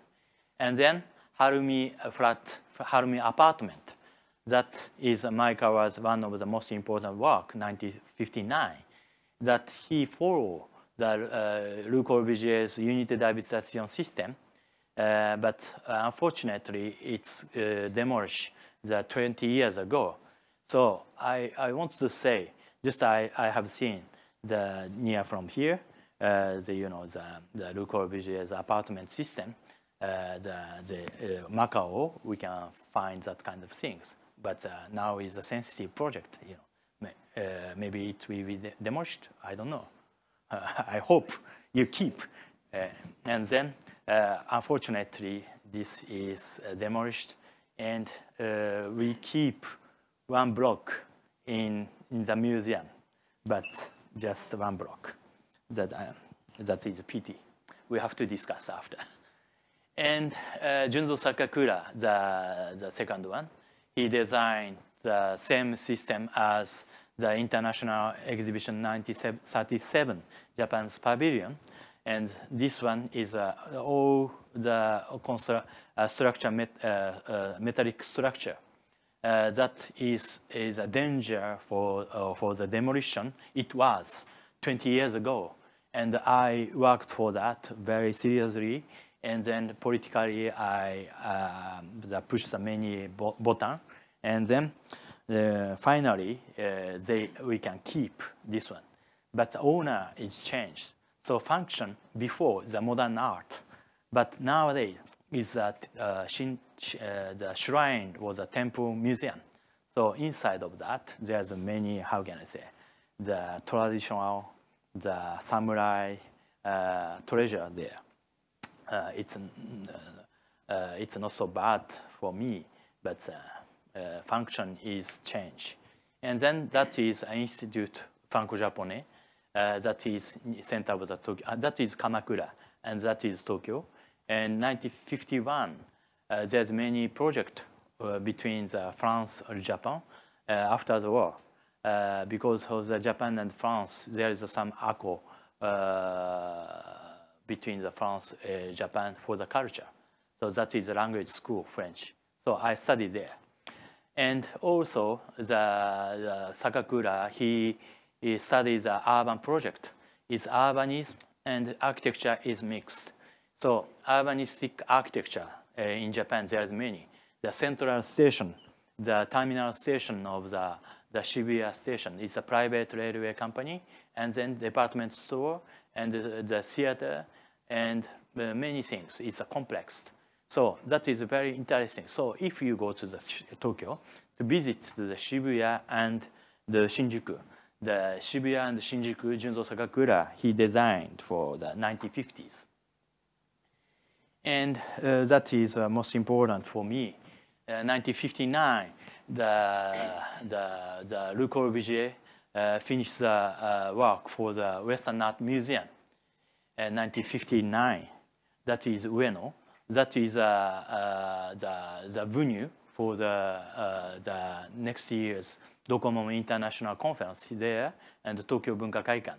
And then Harumi flat, Harumi apartment that is Maekawa's one of the most important work, 1959, that he followed the uh, Le Corbusier's d'habitation system, uh, but uh, unfortunately it's uh, demolished the 20 years ago. So I, I want to say, just I, I have seen the near from here, uh, the, you know, the, the Le Corbusier's apartment system, uh, the, the Macau, we can find that kind of things but uh, now is a sensitive project. You know, uh, maybe it will be demolished. I don't know. I hope you keep. Uh, and then, unfortunately, this is demolished, and we keep one block in, in the museum, but just one block. That uh, that is pity. We have to discuss after. And uh, Junzo Sakakura, the the second one, he designed the same system as the International Exhibition 1937 Japan's pavilion. And this one is uh, all the uh, structure, met, uh, uh, metallic structure. Uh, that is, is a danger for, uh, for the demolition. It was 20 years ago. And I worked for that very seriously and then politically I uh, pushed the many bo button, and then uh, finally uh, they we can keep this one. But the owner is changed. So function before the modern art, but nowadays is that uh, shin, uh, the shrine was a temple museum. So inside of that, there's many, how can I say, the traditional, the samurai uh, treasure there uh, it's, uh, uh, it's not so bad for me, but uh, function is change. And then that is an institute Franco-Japonais, that is center of the Tokyo, that is Kamakura, and that is Tokyo. And 1951, there's many projects between the France and Japan after the war. Uh, because of the Japan and France, there is some ACO uh, between the France, uh, Japan for the culture. So that is a language school, French. So I studied there. And also the, the Sakakura, he, he studied the urban project. It's urbanism and architecture is mixed. So urbanistic architecture uh, in Japan, there's many. The central station, the terminal station of the, the Shibuya station is a private railway company, and then department store, and the, the theater, and uh, many things. It's a complex. So that is very interesting. So if you go to the Tokyo to visit the Shibuya and the Shinjuku, the Shibuya and the Shinjuku, Junzo Sakakura, he designed for the 1950s. And uh, that is uh, most important for me. 1959, uh, the, the, the Le Corbusier uh, finished the uh, work for the Western Art Museum. Uh, In 1959, that is Ueno. That is uh, uh, the, the venue for the, the next year's Docomomo International Conference there and Tokyo Bunka Kaikan.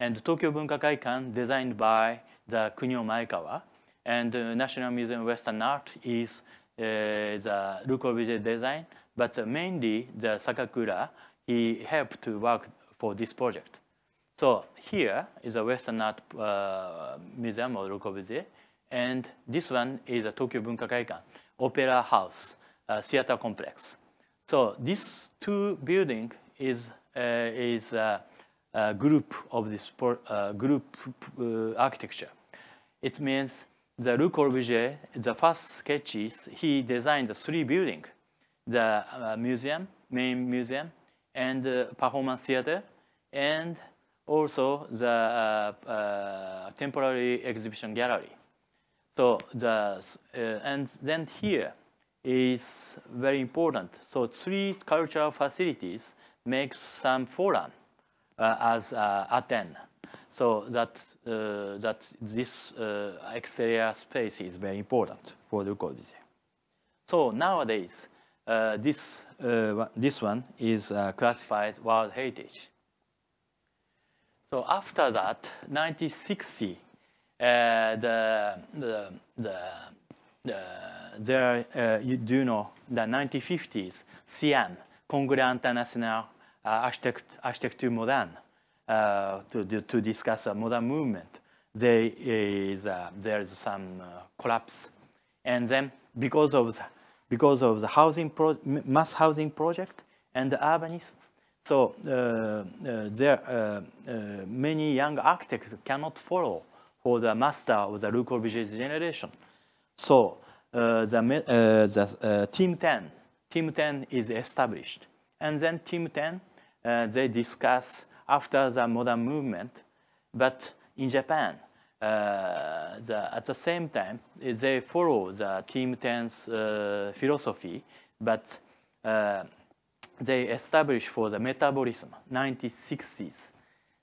And Tokyo Bunka Kaikan designed by the Kunio Maekawa and the National Museum of Western Art is uh, the Le design, but mainly the Sakakura, he helped to work for this project. So here is a Western Art uh, Museum of Le Corbusier, and this one is a Tokyo Bunka Kaikan, Opera House, uh, theater complex. So these two building is uh, is a, a, group of this uh, group uh, architecture. It means the Le Corbusier, the first sketches, he designed the three buildings, the uh, museum, main museum, and performance theater, and also the uh, uh, temporary exhibition gallery. So the, uh, and then here is very important. So three cultural facilities makes some forum uh, as uh, Athens. So that, uh, that this exterior space is very important for Le Corbusier. So nowadays, this, this one is classified World Heritage. So after that, 1960, uh, the, the, the, the, there, you do know, the 1950s, CIAM, Congrès International Architect, Architecture Moderne, uh, to, to discuss a modern movement, there is, uh, there is some uh, collapse. And then because of the, because of the housing mass housing project and the urbanism, so there many young architects cannot follow for the master of the Le Corbusier generation. So uh, the, uh, the uh, Team 10, Team 10 is established. And then Team 10, they discuss after the modern movement. But in Japan, uh, the, at the same time, they follow the Team 10's uh, philosophy, but uh, they established for the metabolism, 1960s.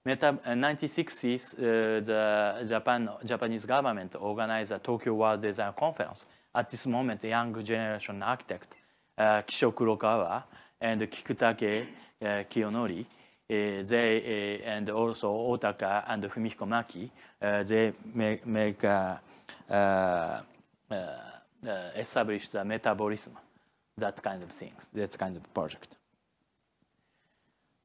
Meta, 1960s, uh, uh, the Japan, Japanese government organized a Tokyo World Design Conference. At this moment, the young generation architect, uh, Kisho Kurokawa and Kikutake uh, Kiyonori, uh, they uh, and also Otaka and Fumihiko Maki, uh, they make, make establish the metabolism, that kind of things, that kind of project.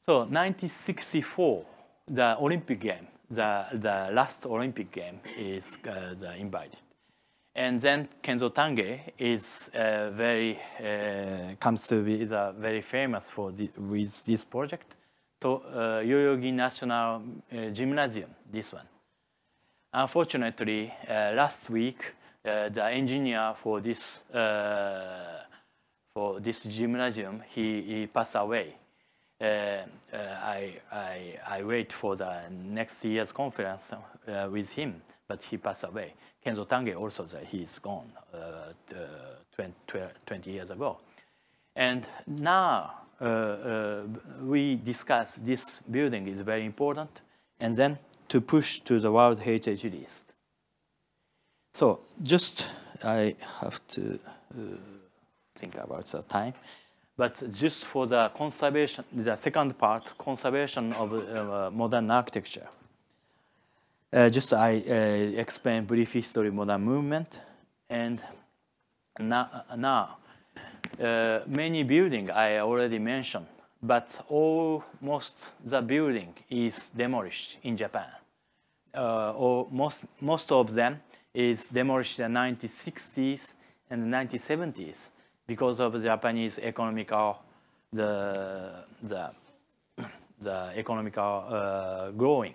So 1964, the Olympic game, the, the last Olympic game is uh, the invited. And then Kenzo Tange is uh, very, uh, comes to be is, very famous for the, with this project to uh, Yoyogi National uh, Gymnasium, this one. Unfortunately, uh, last week, the engineer for this, for this gymnasium, he, he passed away. Uh, uh, I, I, I, wait for the next year's conference uh, with him, but he passed away. Kenzo Tange also, that he is gone 20, 20, years ago. And now, uh, uh, we discuss this building is very important, and then to push to the World Heritage List. So just I have to uh, think about the time. But just for the conservation, the second part, conservation of uh, modern architecture. uh, just I uh, explain brief history modern movement, and now, now uh, many building I already mentioned, but almost the building is demolished in Japan. Uh, or most most of them is demolished in the 1960s and the 1970s because of Japanese economical the the the economical uh, growing.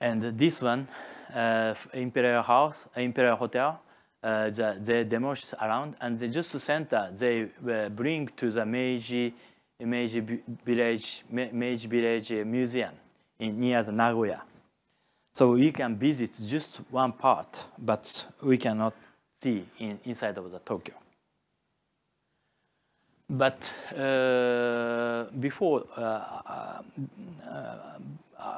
And this one, uh, Imperial House, Imperial Hotel, uh, the, they demolished around, and they just center they uh, bring to the Meiji Meiji Village Meiji Village Museum in near the Nagoya. So we can visit just one part, but we cannot see in, inside of the Tokyo. But uh, before, uh, uh,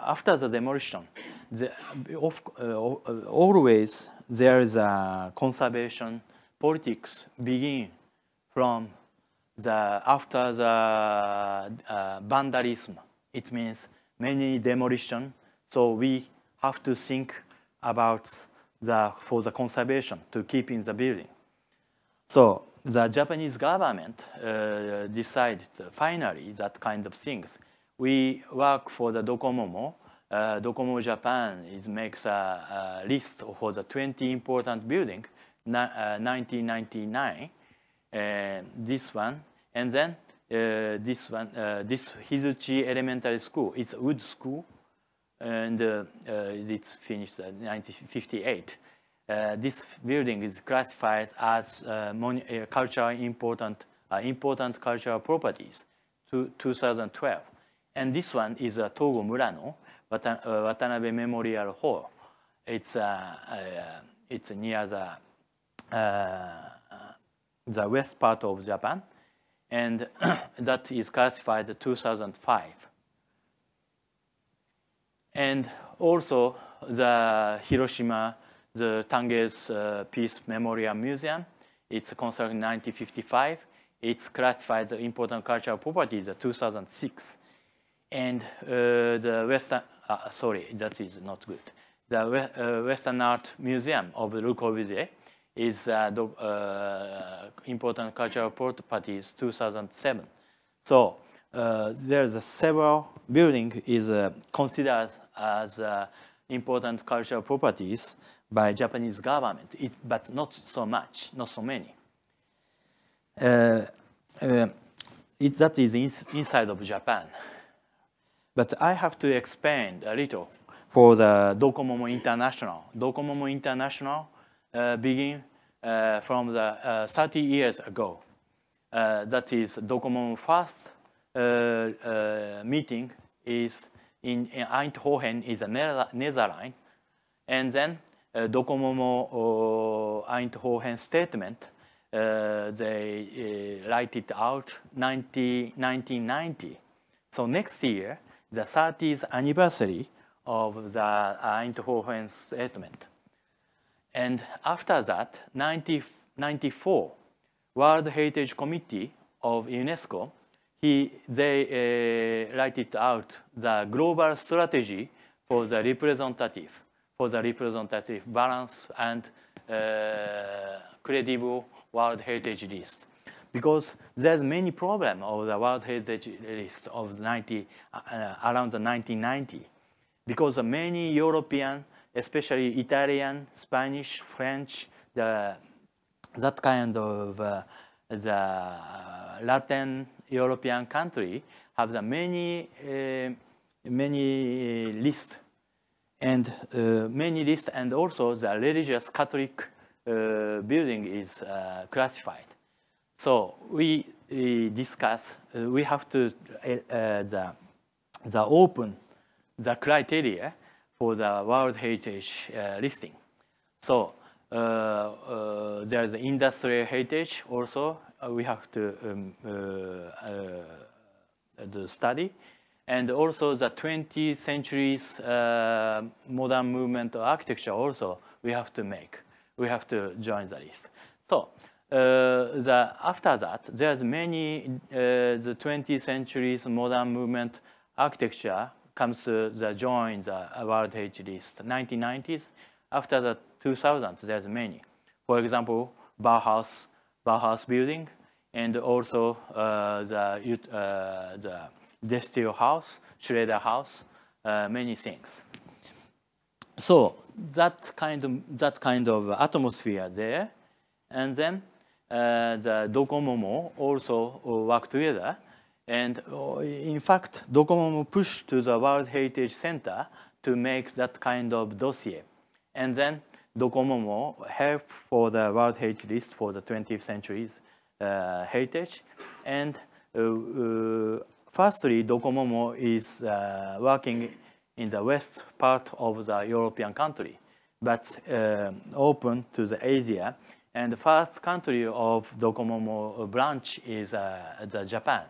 after the demolition, the, of, uh, always there is a conservation politics begin from the after the uh, vandalism. It means many demolition. So we have to think about the for the conservation to keep in the building. So the Japanese government uh, decided finally that kind of things. We work for the Docomomo. Uh, Docomo Japan is, makes a, a, list for the 20 important building, uh, 1999. Uh, this one, and then uh, this one, uh, this Hizuchi Elementary School. It's wood school, and it's finished in 1958. Uh, this building is classified as uh, uh cultural important, important cultural properties to 2012. And this one is uh, Togo Murano, Watan Watanabe Memorial Hall. It's, it's near the, the west part of Japan, and that is classified 2005. And also the Hiroshima the Tange's uh, Peace Memorial Museum. It's constructed in 1955. It's classified as important cultural property in 2006. And uh, the Western, uh, sorry, that is not good. The uh, Western Art Museum of Le Corbusier is uh, the uh, important cultural property properties 2007. So there's a several building is considered as important cultural properties by Japanese government, it, but not so much, not so many. Uh, uh, it, that is in, inside of Japan. But I have to expand a little for the Docomomo International. Docomomo International uh, begin uh, from the uh, 30 years ago. Uh, that is Docomomo first meeting is in, in Eindhoven is a Netherlands. And then uh, Docomomo Eindhoven statement, uh, they uh, write it out 90, 1990. So next year, the 30th anniversary of the Eindhoven statement. And after that, 1994, World Heritage Committee of UNESCO, he, they uh, write it out, the global strategy for the representative for the representative balance and uh, credible World Heritage List. Because there's many problem of the World Heritage List of 90, uh, around the 1990. Because many European, especially Italian, Spanish, French, the, that kind of uh, the Latin European country have the many, uh, many list and uh, many lists and also the religious Catholic uh, building is uh, classified. So we, discuss, uh, we have to uh, the, the open the criteria for the World Heritage uh, listing. So there's industrial heritage also we have to um, the study and also the 20th century's uh, modern movement architecture also we have to make. We have to join the list. So uh, the, after that, there's many uh, the 20th century's modern movement architecture comes to the join the World Heritage List. 1990s, after the 2000s, there's many. For example, Bauhaus, Bauhaus building, and also uh, the, uh, the De House, Schroeder House, uh, many things. So that kind of that kind of atmosphere there, and then uh, the Docomomo also work together. And uh, in fact, Docomomo pushed to the World Heritage Center to make that kind of dossier. And then Docomomo help for the World Heritage List for the 20th century's uh, heritage. And uh, uh, firstly, Docomomo is uh, working in the west part of the European country, but open to the Asia and the first country of Docomomo branch is uh, the Japan,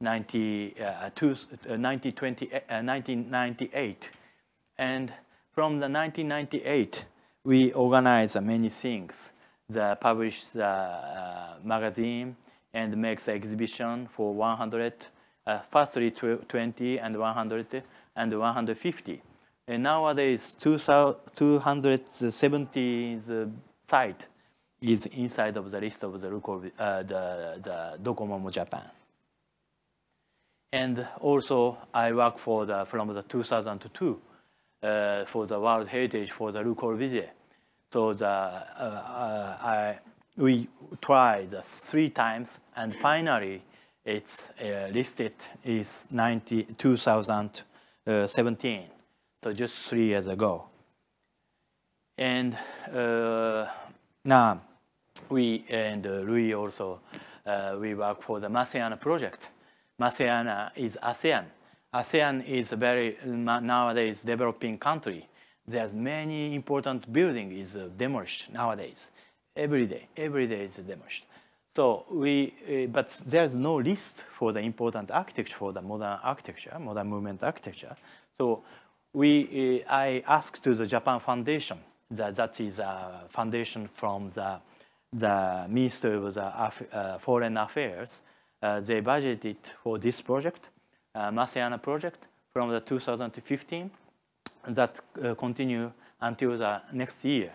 90, uh, two, uh, 1920, 1998. Uh, and from the 1998, we organize many things. The publish the uh, magazine and makes exhibition for 100, uh, firstly 20 and 100 and 150. And nowadays, 270 site is inside of the list of the, uh, the, the Japan. And also, I work for the, from the 2002 uh, for the World Heritage for the Le Corbusier. So the, uh, uh, I, we tried three times, and finally, it's uh, listed is 90, 2017, so just three years ago. And uh, now, we and uh, Louis also, uh, we work for the MASEAN project. MASEAN is ASEAN. ASEAN is a very nowadays developing country. There's many important building is uh, demolished nowadays. Every day, every day is demolished. So we, uh, but there's no list for the important architecture for the modern architecture, modern movement architecture. So we, uh, I asked to the Japan Foundation that that is a foundation from the the Minister of the uh, Foreign Affairs, uh, they budgeted for this project, uh, project, from the 2015 that uh, continue until the next year.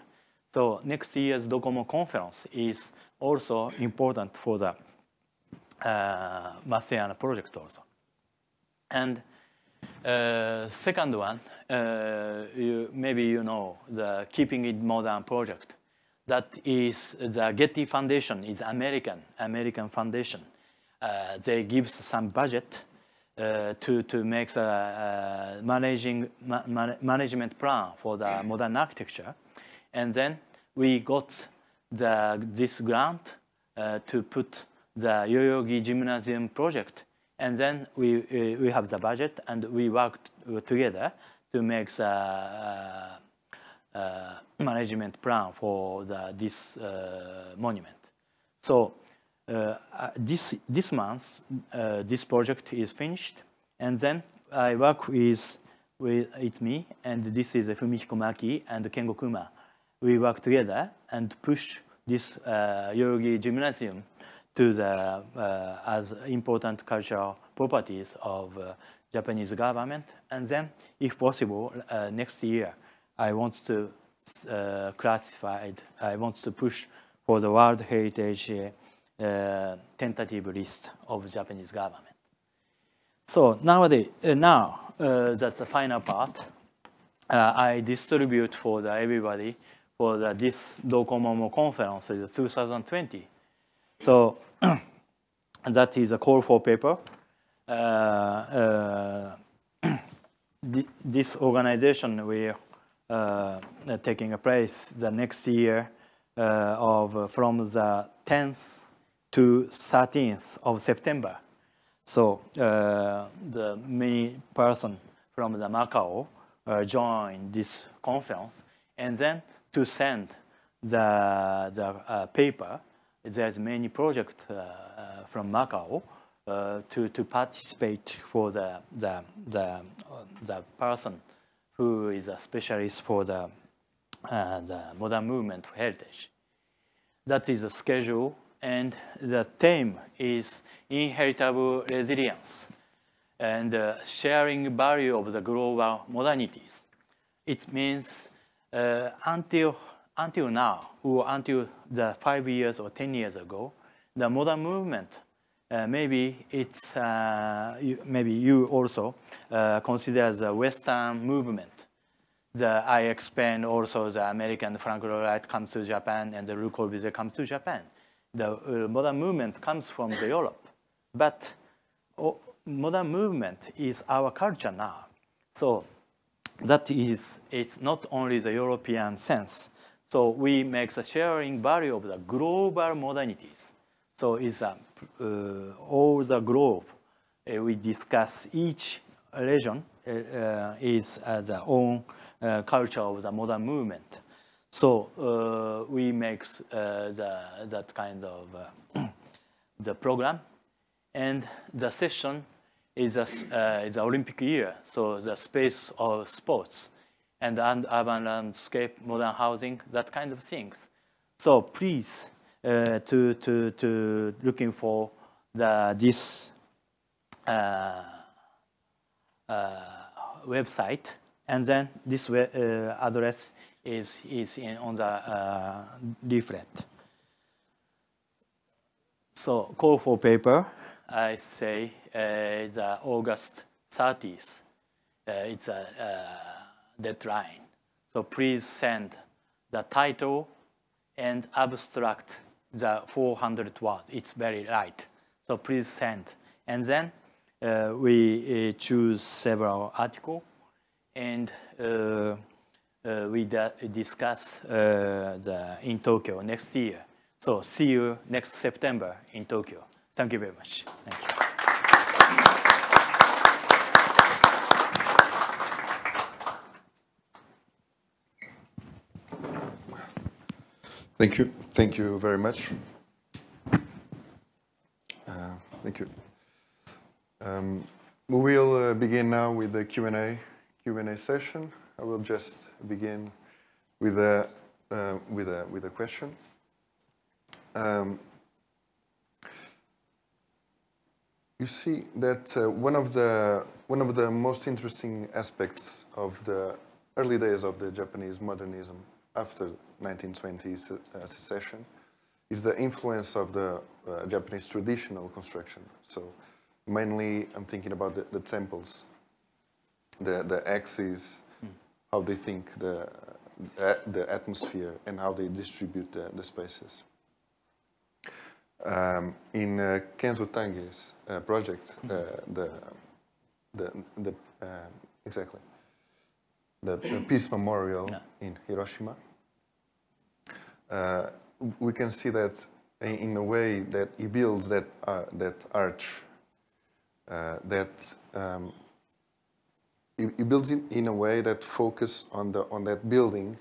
So next year's Docomo conference is also important for the uh, project also. And uh, second one, uh, you, maybe you know the Keeping It Modern project that is the Getty Foundation is American, American foundation. Uh, they give some budget uh, to, to make a, managing, ma management plan for the modern architecture. And then we got the, this grant uh, to put the Yoyogi Gymnasium project. And then we, uh, we have the budget and we worked together to make the uh, uh, management plan for the, this uh, monument. So this, this month, this project is finished. And then I work with, with it's me, and this is Fumihiko Maki and Kengo Kuma. We work together and push this uh, Yoyogi Gymnasium to the, uh, as important cultural properties of uh, Japanese government. And then, if possible, next year, I want to uh, classified, I want to push for the World Heritage uh, tentative list of Japanese government. So nowadays, uh, now uh, that's the final part. I distribute for the everybody for the, this Docomomo conference is 2020. So that is a call for paper. Uh, this organization will uh, taking place the next year uh, of uh, from the 10th to 13th of September. So the many person from the Macau join this conference, and then to send the the paper. There's many projects from Macau uh, to, to participate for the, the, the, uh, the person who is a specialist for the, uh, the modern movement heritage. That is the schedule, and the theme is inheritable resilience. and uh, sharing value of the global modernities. It means uh, until, until now, or until the five years or 10 years ago, the modern movement, uh, maybe it's, uh, you, maybe you also uh, consider the Western movement. The, I explained also the American Frank Lloyd comes to Japan and the Le Corbusier comes to Japan. The uh, modern movement comes from the Europe. But oh, modern movement is our culture now. So that is, it's not only the European sense. So we make the sharing value of the global modernities. So it's a, uh, all the globe. Uh, we discuss each region uh, uh is uh, the own uh, culture of the modern movement. So we make the, that kind of the program, and the session is a, uh, is Olympic year, so the space of sports and urban landscape, modern housing, that kind of things. So please, uh, to, to, to looking for the, this uh, uh website, and then this uh, address is, is in, on the uh, leaflet. So call for paper, I say the August 30th. Uh, it's a uh, deadline. So please send the title and abstract the 400 words. It's very light. So please send. And then uh, we uh, choose several articles and uh, we discuss the, in Tokyo next year. So see you next September in Tokyo. Thank you very much. Thank you. Thank you. Very much. Uh, thank you. Um, we will uh, begin now with the Q&A Q&A session. I will just begin with a uh, with a with a question. Um, you see that uh, one of the one of the most interesting aspects of the early days of the Japanese modernism after 1920 uh, secession is the influence of the uh, Japanese traditional construction. So mainly I'm thinking about the, the temples, the, the axes, mm. how they think the, uh, the atmosphere and how they distribute the, the spaces. Um, in uh, Kenzo Tange's uh, project, uh, the, the, the exactly, the, the Peace Memorial yeah. in Hiroshima, uh, we can see that in a way that he builds that, uh, that arch, uh, that um, he, he, builds it in a way that focus on, the, on that building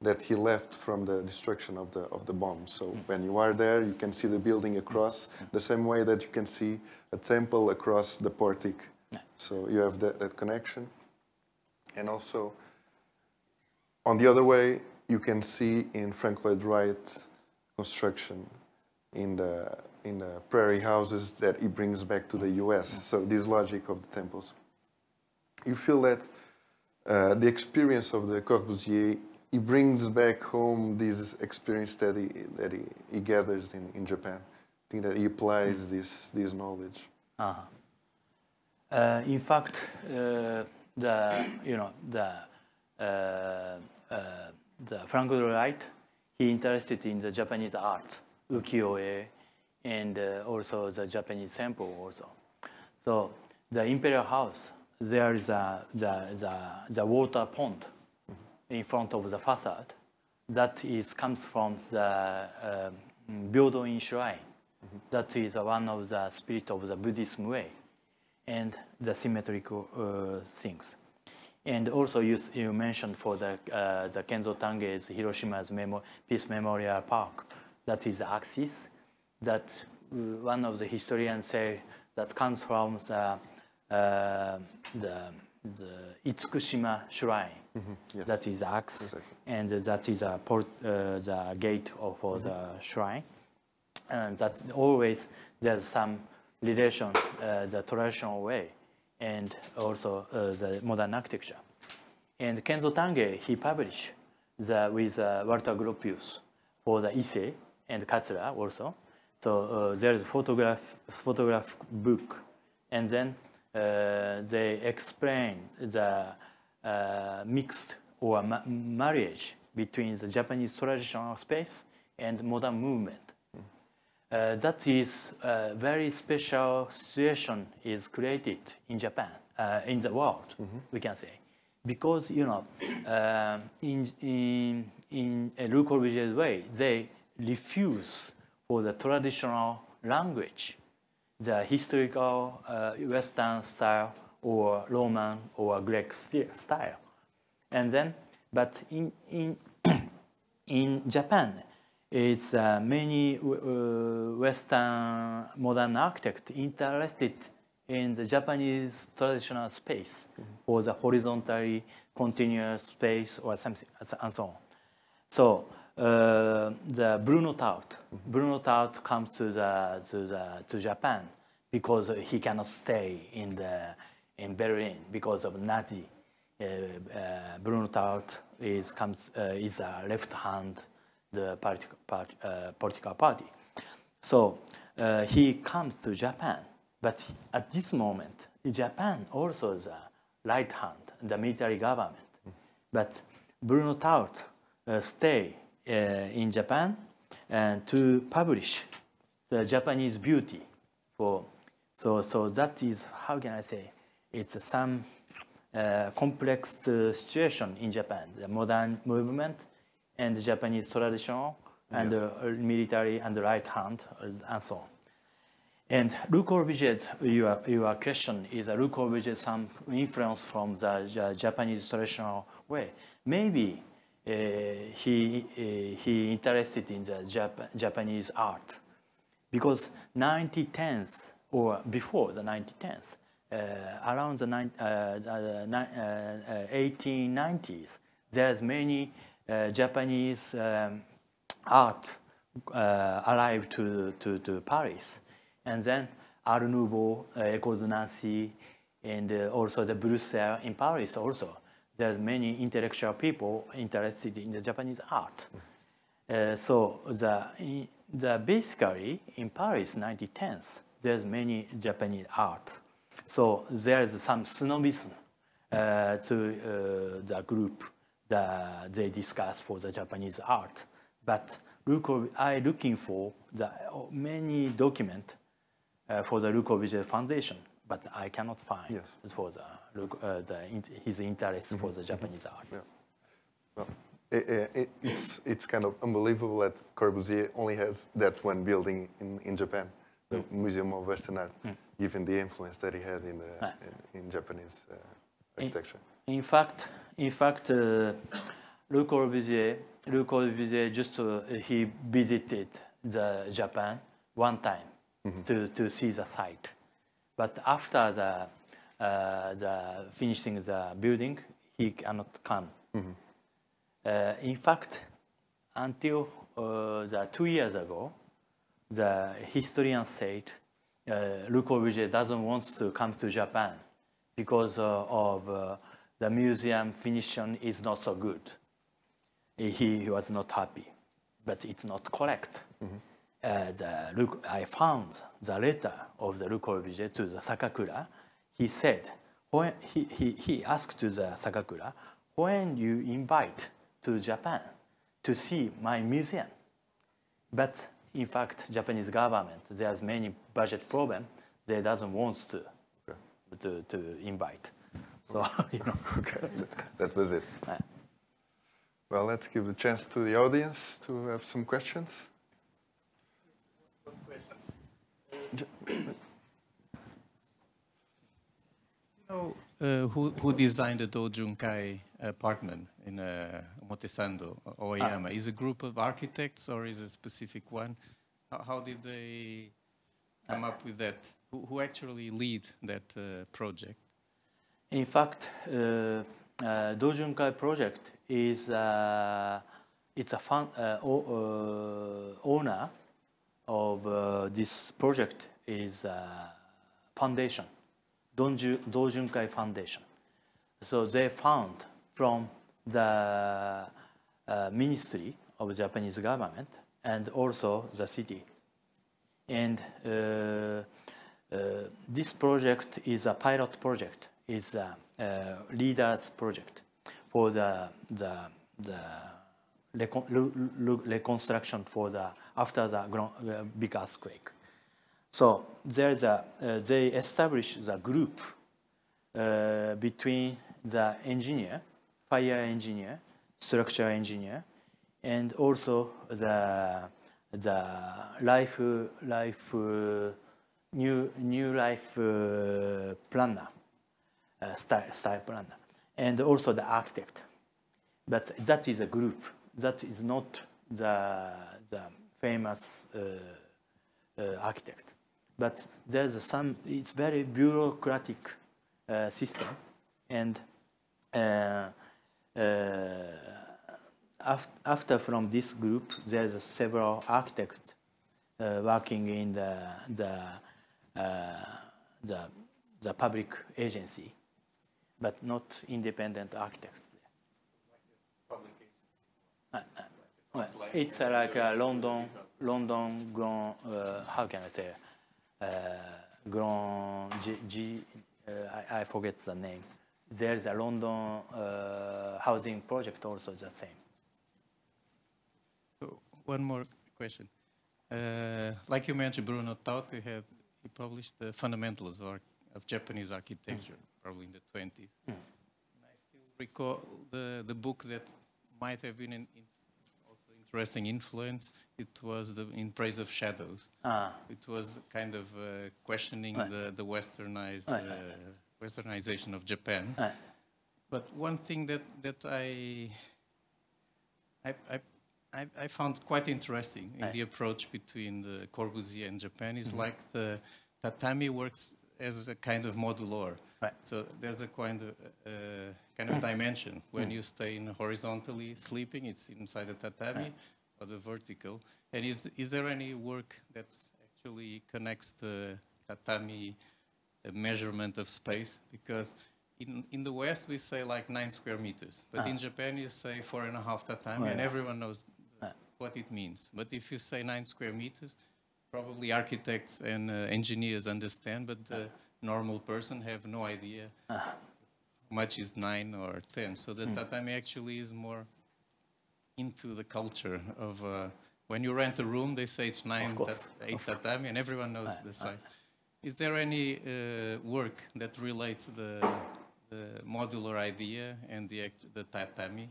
that he left from the destruction of the, of the bomb. So when you are there, you can see the building across the same way that you can see a temple across the portic. So you have that, that connection. And also, on the other way, you can see in Frank Lloyd Wright construction in the in the prairie houses that he brings back to the U.S. So this logic of the temples. You feel that uh, the experience of the Corbusier, he brings back home this experience that he, that he, he gathers in, in Japan. I think that he applies this, this knowledge. Uh -huh. uh, in fact, uh, the, you know, the uh, uh, the Frank Wright, he interested in the Japanese art, ukiyo-e, and uh, also the Japanese temple also. So the Imperial House, there is a, the, the, the water pond in front of the facade. That is, comes from the um, Byodo-in Shrine. Mm -hmm. That is one of the spirit of the Buddhism way and the symmetrical uh, things. And also you, you mentioned for the, uh, the Kenzo Tange's Hiroshima's Memo Peace Memorial Park, that is the axis that one of the historians say that comes from the, uh, the, the Itsukushima Shrine. Mm -hmm. yes. That is the axe, exactly. and that is a port, uh, the gate of, mm -hmm. the shrine. And that always there's some relation, uh, the traditional way, and also uh, the modern architecture. And Kenzo Tange, he published the, with uh, Walter Gropius for the Ise and Katsura also. So uh, there is a photograph, photograph book, and then they explain the mixed or ma marriage between the Japanese traditional space and modern movement. Uh, that is a very special situation is created in Japan, uh, in the world, we can say. Because, you know, uh, in, in, in a Le Corbusier way, they refuse for the traditional language, the historical uh, Western style or Roman or Greek style. And then, but in, in, in Japan, it's uh, many uh, Western modern architects interested in the Japanese traditional space or the horizontally continuous space or something and so on. So uh, the Bruno Taut, Bruno Taut comes to the, to the to Japan because he cannot stay in the in Berlin because of Nazi. Uh, uh, Bruno Taut is comes uh, is a left hand the political, uh, party. So uh, he comes to Japan, but at this moment, Japan also is a right hand, the military government. But Bruno Taut uh, stay uh, in Japan and to publish the Japanese beauty. For so so that is how can I say? It's some uh, complex uh, situation in Japan. The modern movement and the Japanese tradition and the uh, military and the right hand uh, and so on. And Le Corbusier, your, your question is uh, Corbusier some influence from the Ja- Japanese traditional way. Maybe uh, he, uh, he interested in the Jap- Japanese art because 1910s or before the 1910s, uh, around the, uh, the uh, uh, 1890s, there's many uh, Japanese um, art uh, arrived to, to, to Paris. And then Art Nouveau, uh, École de Nancy, and uh, also the Bruxelles in Paris also. There's many intellectual people interested in the Japanese art. Uh, so the, the basically in Paris 1910s, there's many Japanese art. So there's some snobism uh, to uh, the group that they discuss for the Japanese art. But look, I looking for the many document uh, for the Corbusier Foundation, but I cannot find Yes. for the, uh, the his interest for the Japanese art. Yeah. Well, i- i- i- it's, it's kind of unbelievable that Corbusier only has that one building in, in Japan, the Museum of Western Art, given the influence that he had in, the, Ah. in, in Japanese uh, architecture. In fact, in fact, uh, Le Corbusier, Le Corbusier just uh, he visited the Japan one time to, to see the site, but after the uh, the finishing the building, he cannot come. Uh, in fact, until uh, the two years ago, the historian said uh, Le Corbusier doesn't want to come to Japan because uh, of uh, the museum finishing is not so good. He, was not happy, but it's not correct. Uh, the, I found the letter of the Le Corbusier to the Sakakura. He said, when, he, he, he asked to the Sakakura, when you invite to Japan to see my museum, but in fact, Japanese government, there's many budget problem. They doesn't want to, to, to invite. So, you know. Okay, that's kind of- that was it. Yeah. Well, let's give the chance to the audience to have some questions. know uh, who, who designed the Dojunkai apartment in uh, Omotesando, Aoyama? Is a group of architects or is a specific one? How, how did they come up with that? Who, who actually lead that uh, project? In fact, uh, uh, Dojunkai project is uh, it's a fun, uh, owner of this project is foundation, Donju, Dojunkai Foundation. So they found from the uh, Ministry of Japanese government and also the city. And uh, uh, this project is a pilot project, is a, a leaders project for the, the, the reconstruction for the, after the uh, big earthquake. So there's a, uh, they established the group uh, between the engineer, fire engineer, structural engineer, and also the the life life uh, new new life uh, planner, style style planner, and also the architect. But that is a group. That is not the the famous uh, uh, architect. But there's some. It's very bureaucratic uh, system, and uh, uh, af- after from this group, there's several architects uh, working in the the, uh, the the public agency, but not independent architects. Uh, uh, well, it's uh, like a London, London Grand, uh, how can I say, uh, Grand G, G uh, I, I forget the name. There's a London uh, housing project also the same. So one more question. Uh, like you mentioned, Bruno Tauti had he published the fundamentals of, arch- of Japanese architecture, probably in the 20s. And I still recall the, the book that might have been an in, also interesting influence. It was the In Praise of Shadows. Ah, It was kind of uh, questioning Right. the, the westernized Right, uh, right, westernization of Japan. But one thing that that I I, I, I, found quite interesting in the approach between the Corbusier and Japan is like the tatami works as a kind of modular. Right. So there's a kind of uh, kind of dimension Mm. when you stay in horizontally sleeping, it's inside the tatami or the vertical. And is is there any work that actually connects the tatami uh, measurement of space? Because in, in the West we say like nine square meters, but in Japan you say four and a half tatami, Oh, and everyone knows what it means. But if you say nine square meters, probably architects and uh, engineers understand, but the normal person have no idea how much is nine or ten. So the tatami actually is more into the culture of uh, when you rent a room, they say it's nine, course, tat- eight tatami, and everyone knows the size. Is there any uh, work that relates the, the modular idea and the, act- the tatami?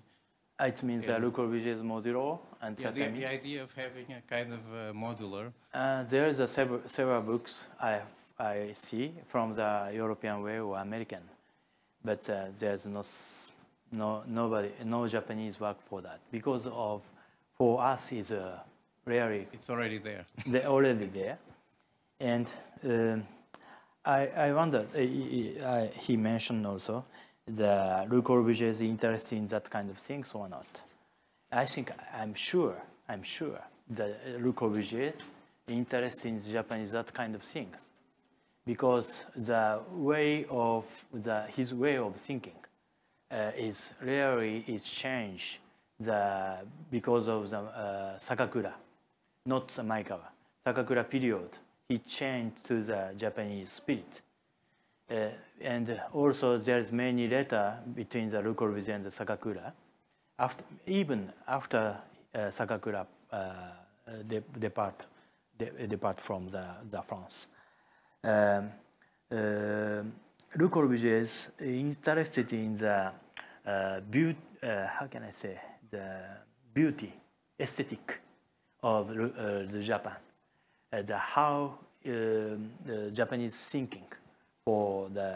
it means Yeah. uh, Le is modular and Yeah, the, tatami. the idea of having a kind of uh, modular. Uh, there is a several, several books I, I see from the European way or American, but uh, there's no, no nobody no Japanese work for that because of for us is uh, really It's already there. they're already there, and um, I I wonder uh, he- mentioned also the Le Corbusier is interested in that kind of things or not. I think I'm sure I'm sure that Le Corbusier is interested in Japanese that kind of things because the way of the his way of thinking uh, is really is changed the because of the uh, Sakakura, not the Maekawa. Sakakura period, he changed to the Japanese spirit. Uh, and also there's many letter between the Le and the Sakakura. After, even after uh, Sakakura uh, de- depart, de- depart from the, the France. Le Corbusier is interested in the uh, beauty, uh, how can I say, the beauty, aesthetic of uh, the Japan, the how um, the Japanese thinking for the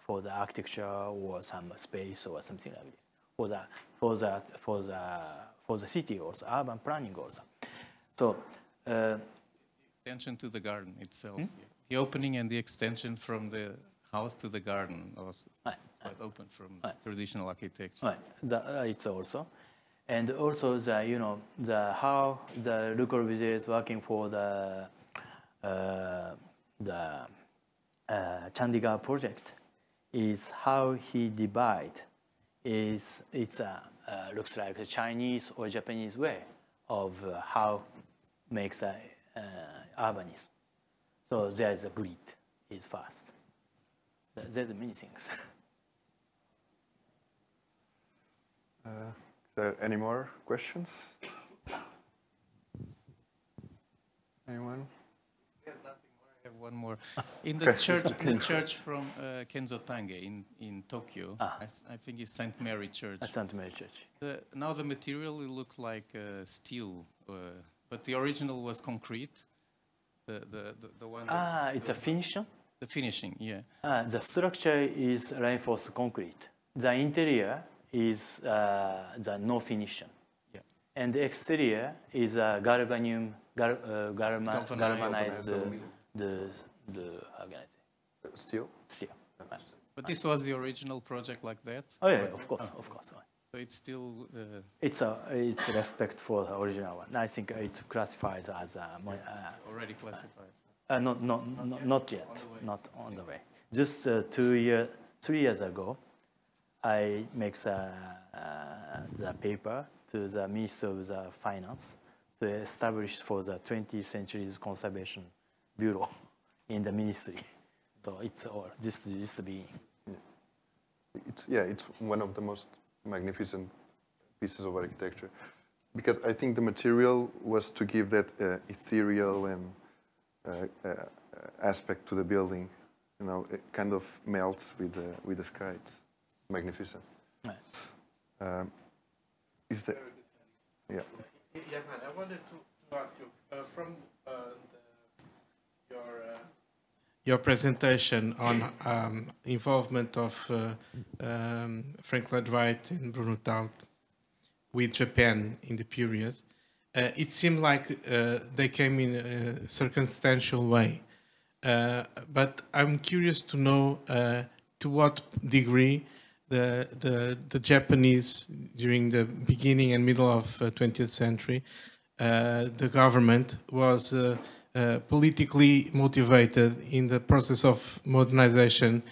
for the architecture or some space or something like this, for the for the for the for the city also urban planning also. So. Uh, Extension to the garden itself. Hmm? The opening and the extension from the house to the garden also Right. quite open from Right. traditional architecture. Right, the, uh, it's also, and also the you know the how the Le Corbusier is working for the uh, the uh, Chandigarh project is how he divide is it's a uh, looks like a Chinese or Japanese way of uh, how makes the uh, urbanism. So there is a grid it's fast. There's many things. Uh, is there any more questions? Anyone? There's nothing more. I have one more. In the church, in the church from uh, Kenzo Tange in, in Tokyo, Ah. I, s- I think it's Saint Mary Church. At St. Mary Church. The, now the material it looked like uh, steel, uh, but the original was concrete. The the the, the one. that- Ah, it's a finishing. the finishing, yeah. Uh, the structure is reinforced concrete. The interior is uh, the no finishing. Yeah. And the exterior is a galvanium, gal, uh, galma, Galvanized. galvanized, the, the, the, how can I say, Uh, Steel? steel. But this was the original project like that. Oh yeah, of course, of course. So it's still. Uh, It's a, it's respect for the original one. I think it's classified as a, mo- uh, already classified. Uh, not, not, not, not yet, not on the way. Just uh, two year, three years ago, I make the, uh, the paper to the Ministry of the Finance to establish for the 20th Centuries Conservation Bureau in the ministry. So it's all just just the beginning. It's, yeah, it's one of the most magnificent pieces of architecture. Because I think the material was to give that uh, ethereal and uh, uh, aspect to the building. You know, it kind of melts with the, with the sky. It's magnificent. Yeah. Um, is there? Yeah. Yeah, man, I wanted to, to ask you uh, from uh, the, your uh, your presentation on um, involvement of uh, um, Frank Lloyd Wright and Bruno Taut with Japan in the period. Uh, it seemed like uh, they came in a circumstantial way, uh, but I'm curious to know uh, to what degree the, the the Japanese during the beginning and middle of uh, 20th century, uh, the government was uh, politically motivated in the process of modernization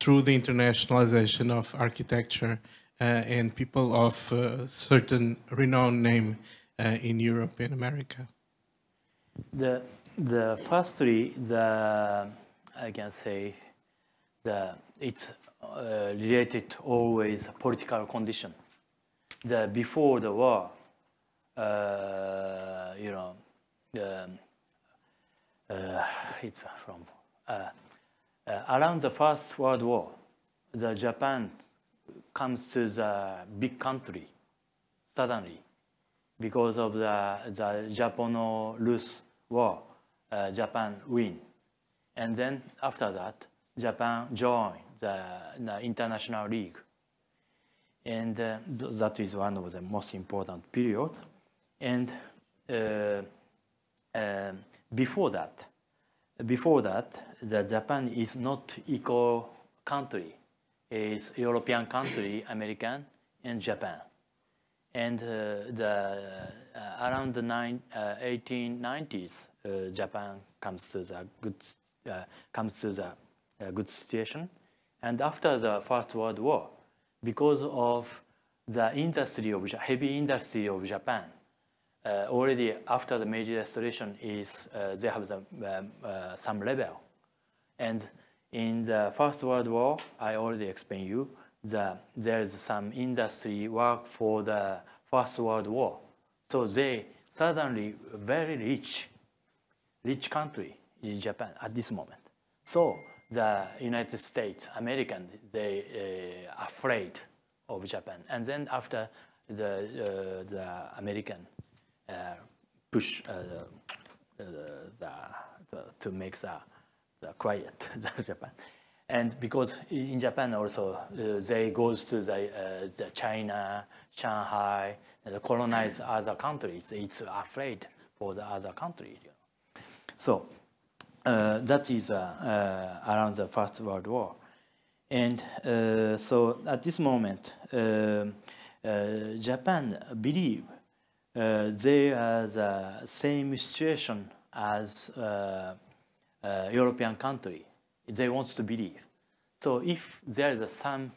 through the internationalization of architecture uh, and people of uh, certain renowned name uh, in Europe and America. The, the firstly, the, I can say, the, it's uh, related always political condition. The, before the war, you know, the, it's from, uh, uh, around the First World War, the Japan comes to the big country suddenly because of the, the Japan-Rus war, uh, Japan win. And then after that, Japan joined the, the International League. And uh, that is one of the most important period. And uh, um, before that, before that, the Japan is not equal country. It's European country, American, and Japan and uh, the uh, around the nine, uh, 1890s, uh, Japan comes to the good uh, comes to the uh, good situation, and after the First World War, because of the industry of heavy industry of Japan, uh, already after the Meiji Restoration is uh, they have the, um, uh, some level, and in the First World War, I already explained you, the, there is some industry work for the First World War. So they suddenly very rich, rich country in Japan at this moment. So the United States, American, they uh, afraid of Japan. And then after the, uh, the American push uh, the, the, to make the, the quiet Japan. And because in Japan also uh, they goes to the, uh, the China, Shanghai, colonize other countries. It's afraid for the other country. You know. So uh, that is uh, uh, around the First World War. And so at this moment, um, Japan believe uh, they are the same situation as uh, uh, European country. They want to believe. So if there is some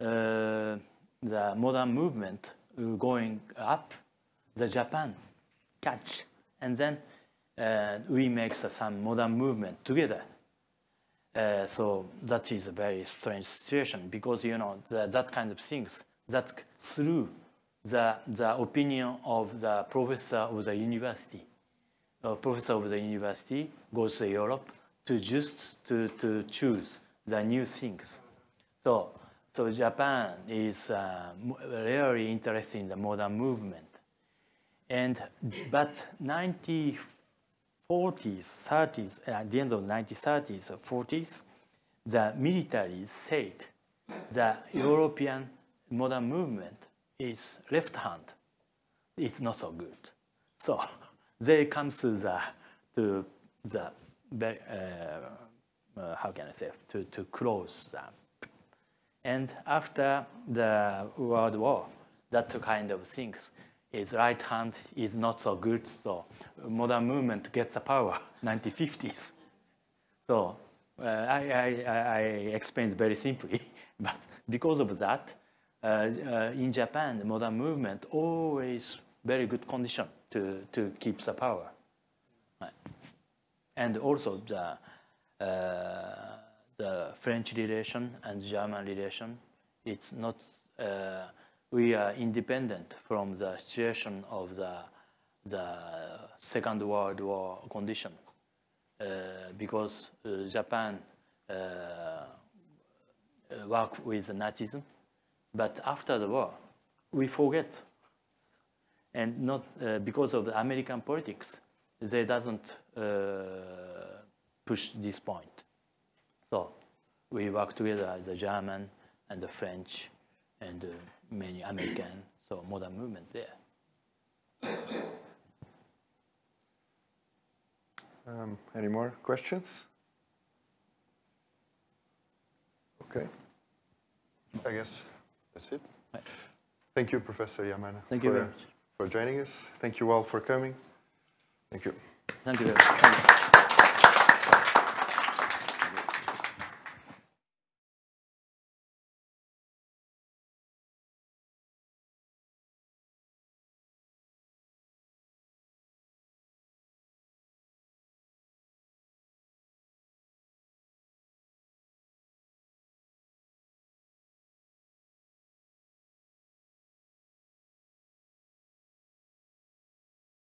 uh, the modern movement uh, going up, the Japan catch, and then uh, we make some modern movement together. So that is a very strange situation because you know the, that kind of things that through the the opinion of the professor of the university, a professor of the university goes to Europe to just to, to choose the new things. So so Japan is uh, really interested in the modern movement, and but 1940s, 30s, at the end of the 1930s 40s, the military said the European modern movement is left hand. It's not so good. So they come to the, to the uh, uh, how can I say, to, to close them. And after the World War, that kind of things his right hand is not so good, so modern movement gets the power, 1950s. So uh, I, I, I, explained very simply, but because of that, in Japan, the modern movement always very good condition to, to keep the power. Right. And also the, uh, the French relation and German relation, it's not uh, we are independent from the situation of the, the Second World War condition uh, because uh, Japan uh, uh worked with Nazism, but after the war, we forget. And not uh, because of the American politics, they doesn't uh, push this point. So we work together, the German and the French and many American, so modern movement there. Um, any more questions? Okay. I guess that's it. Right. Thank you, Professor Yamana, Thank for, you very much. for joining us. Thank you all for coming. Thank you. Thank you very much. Thank you.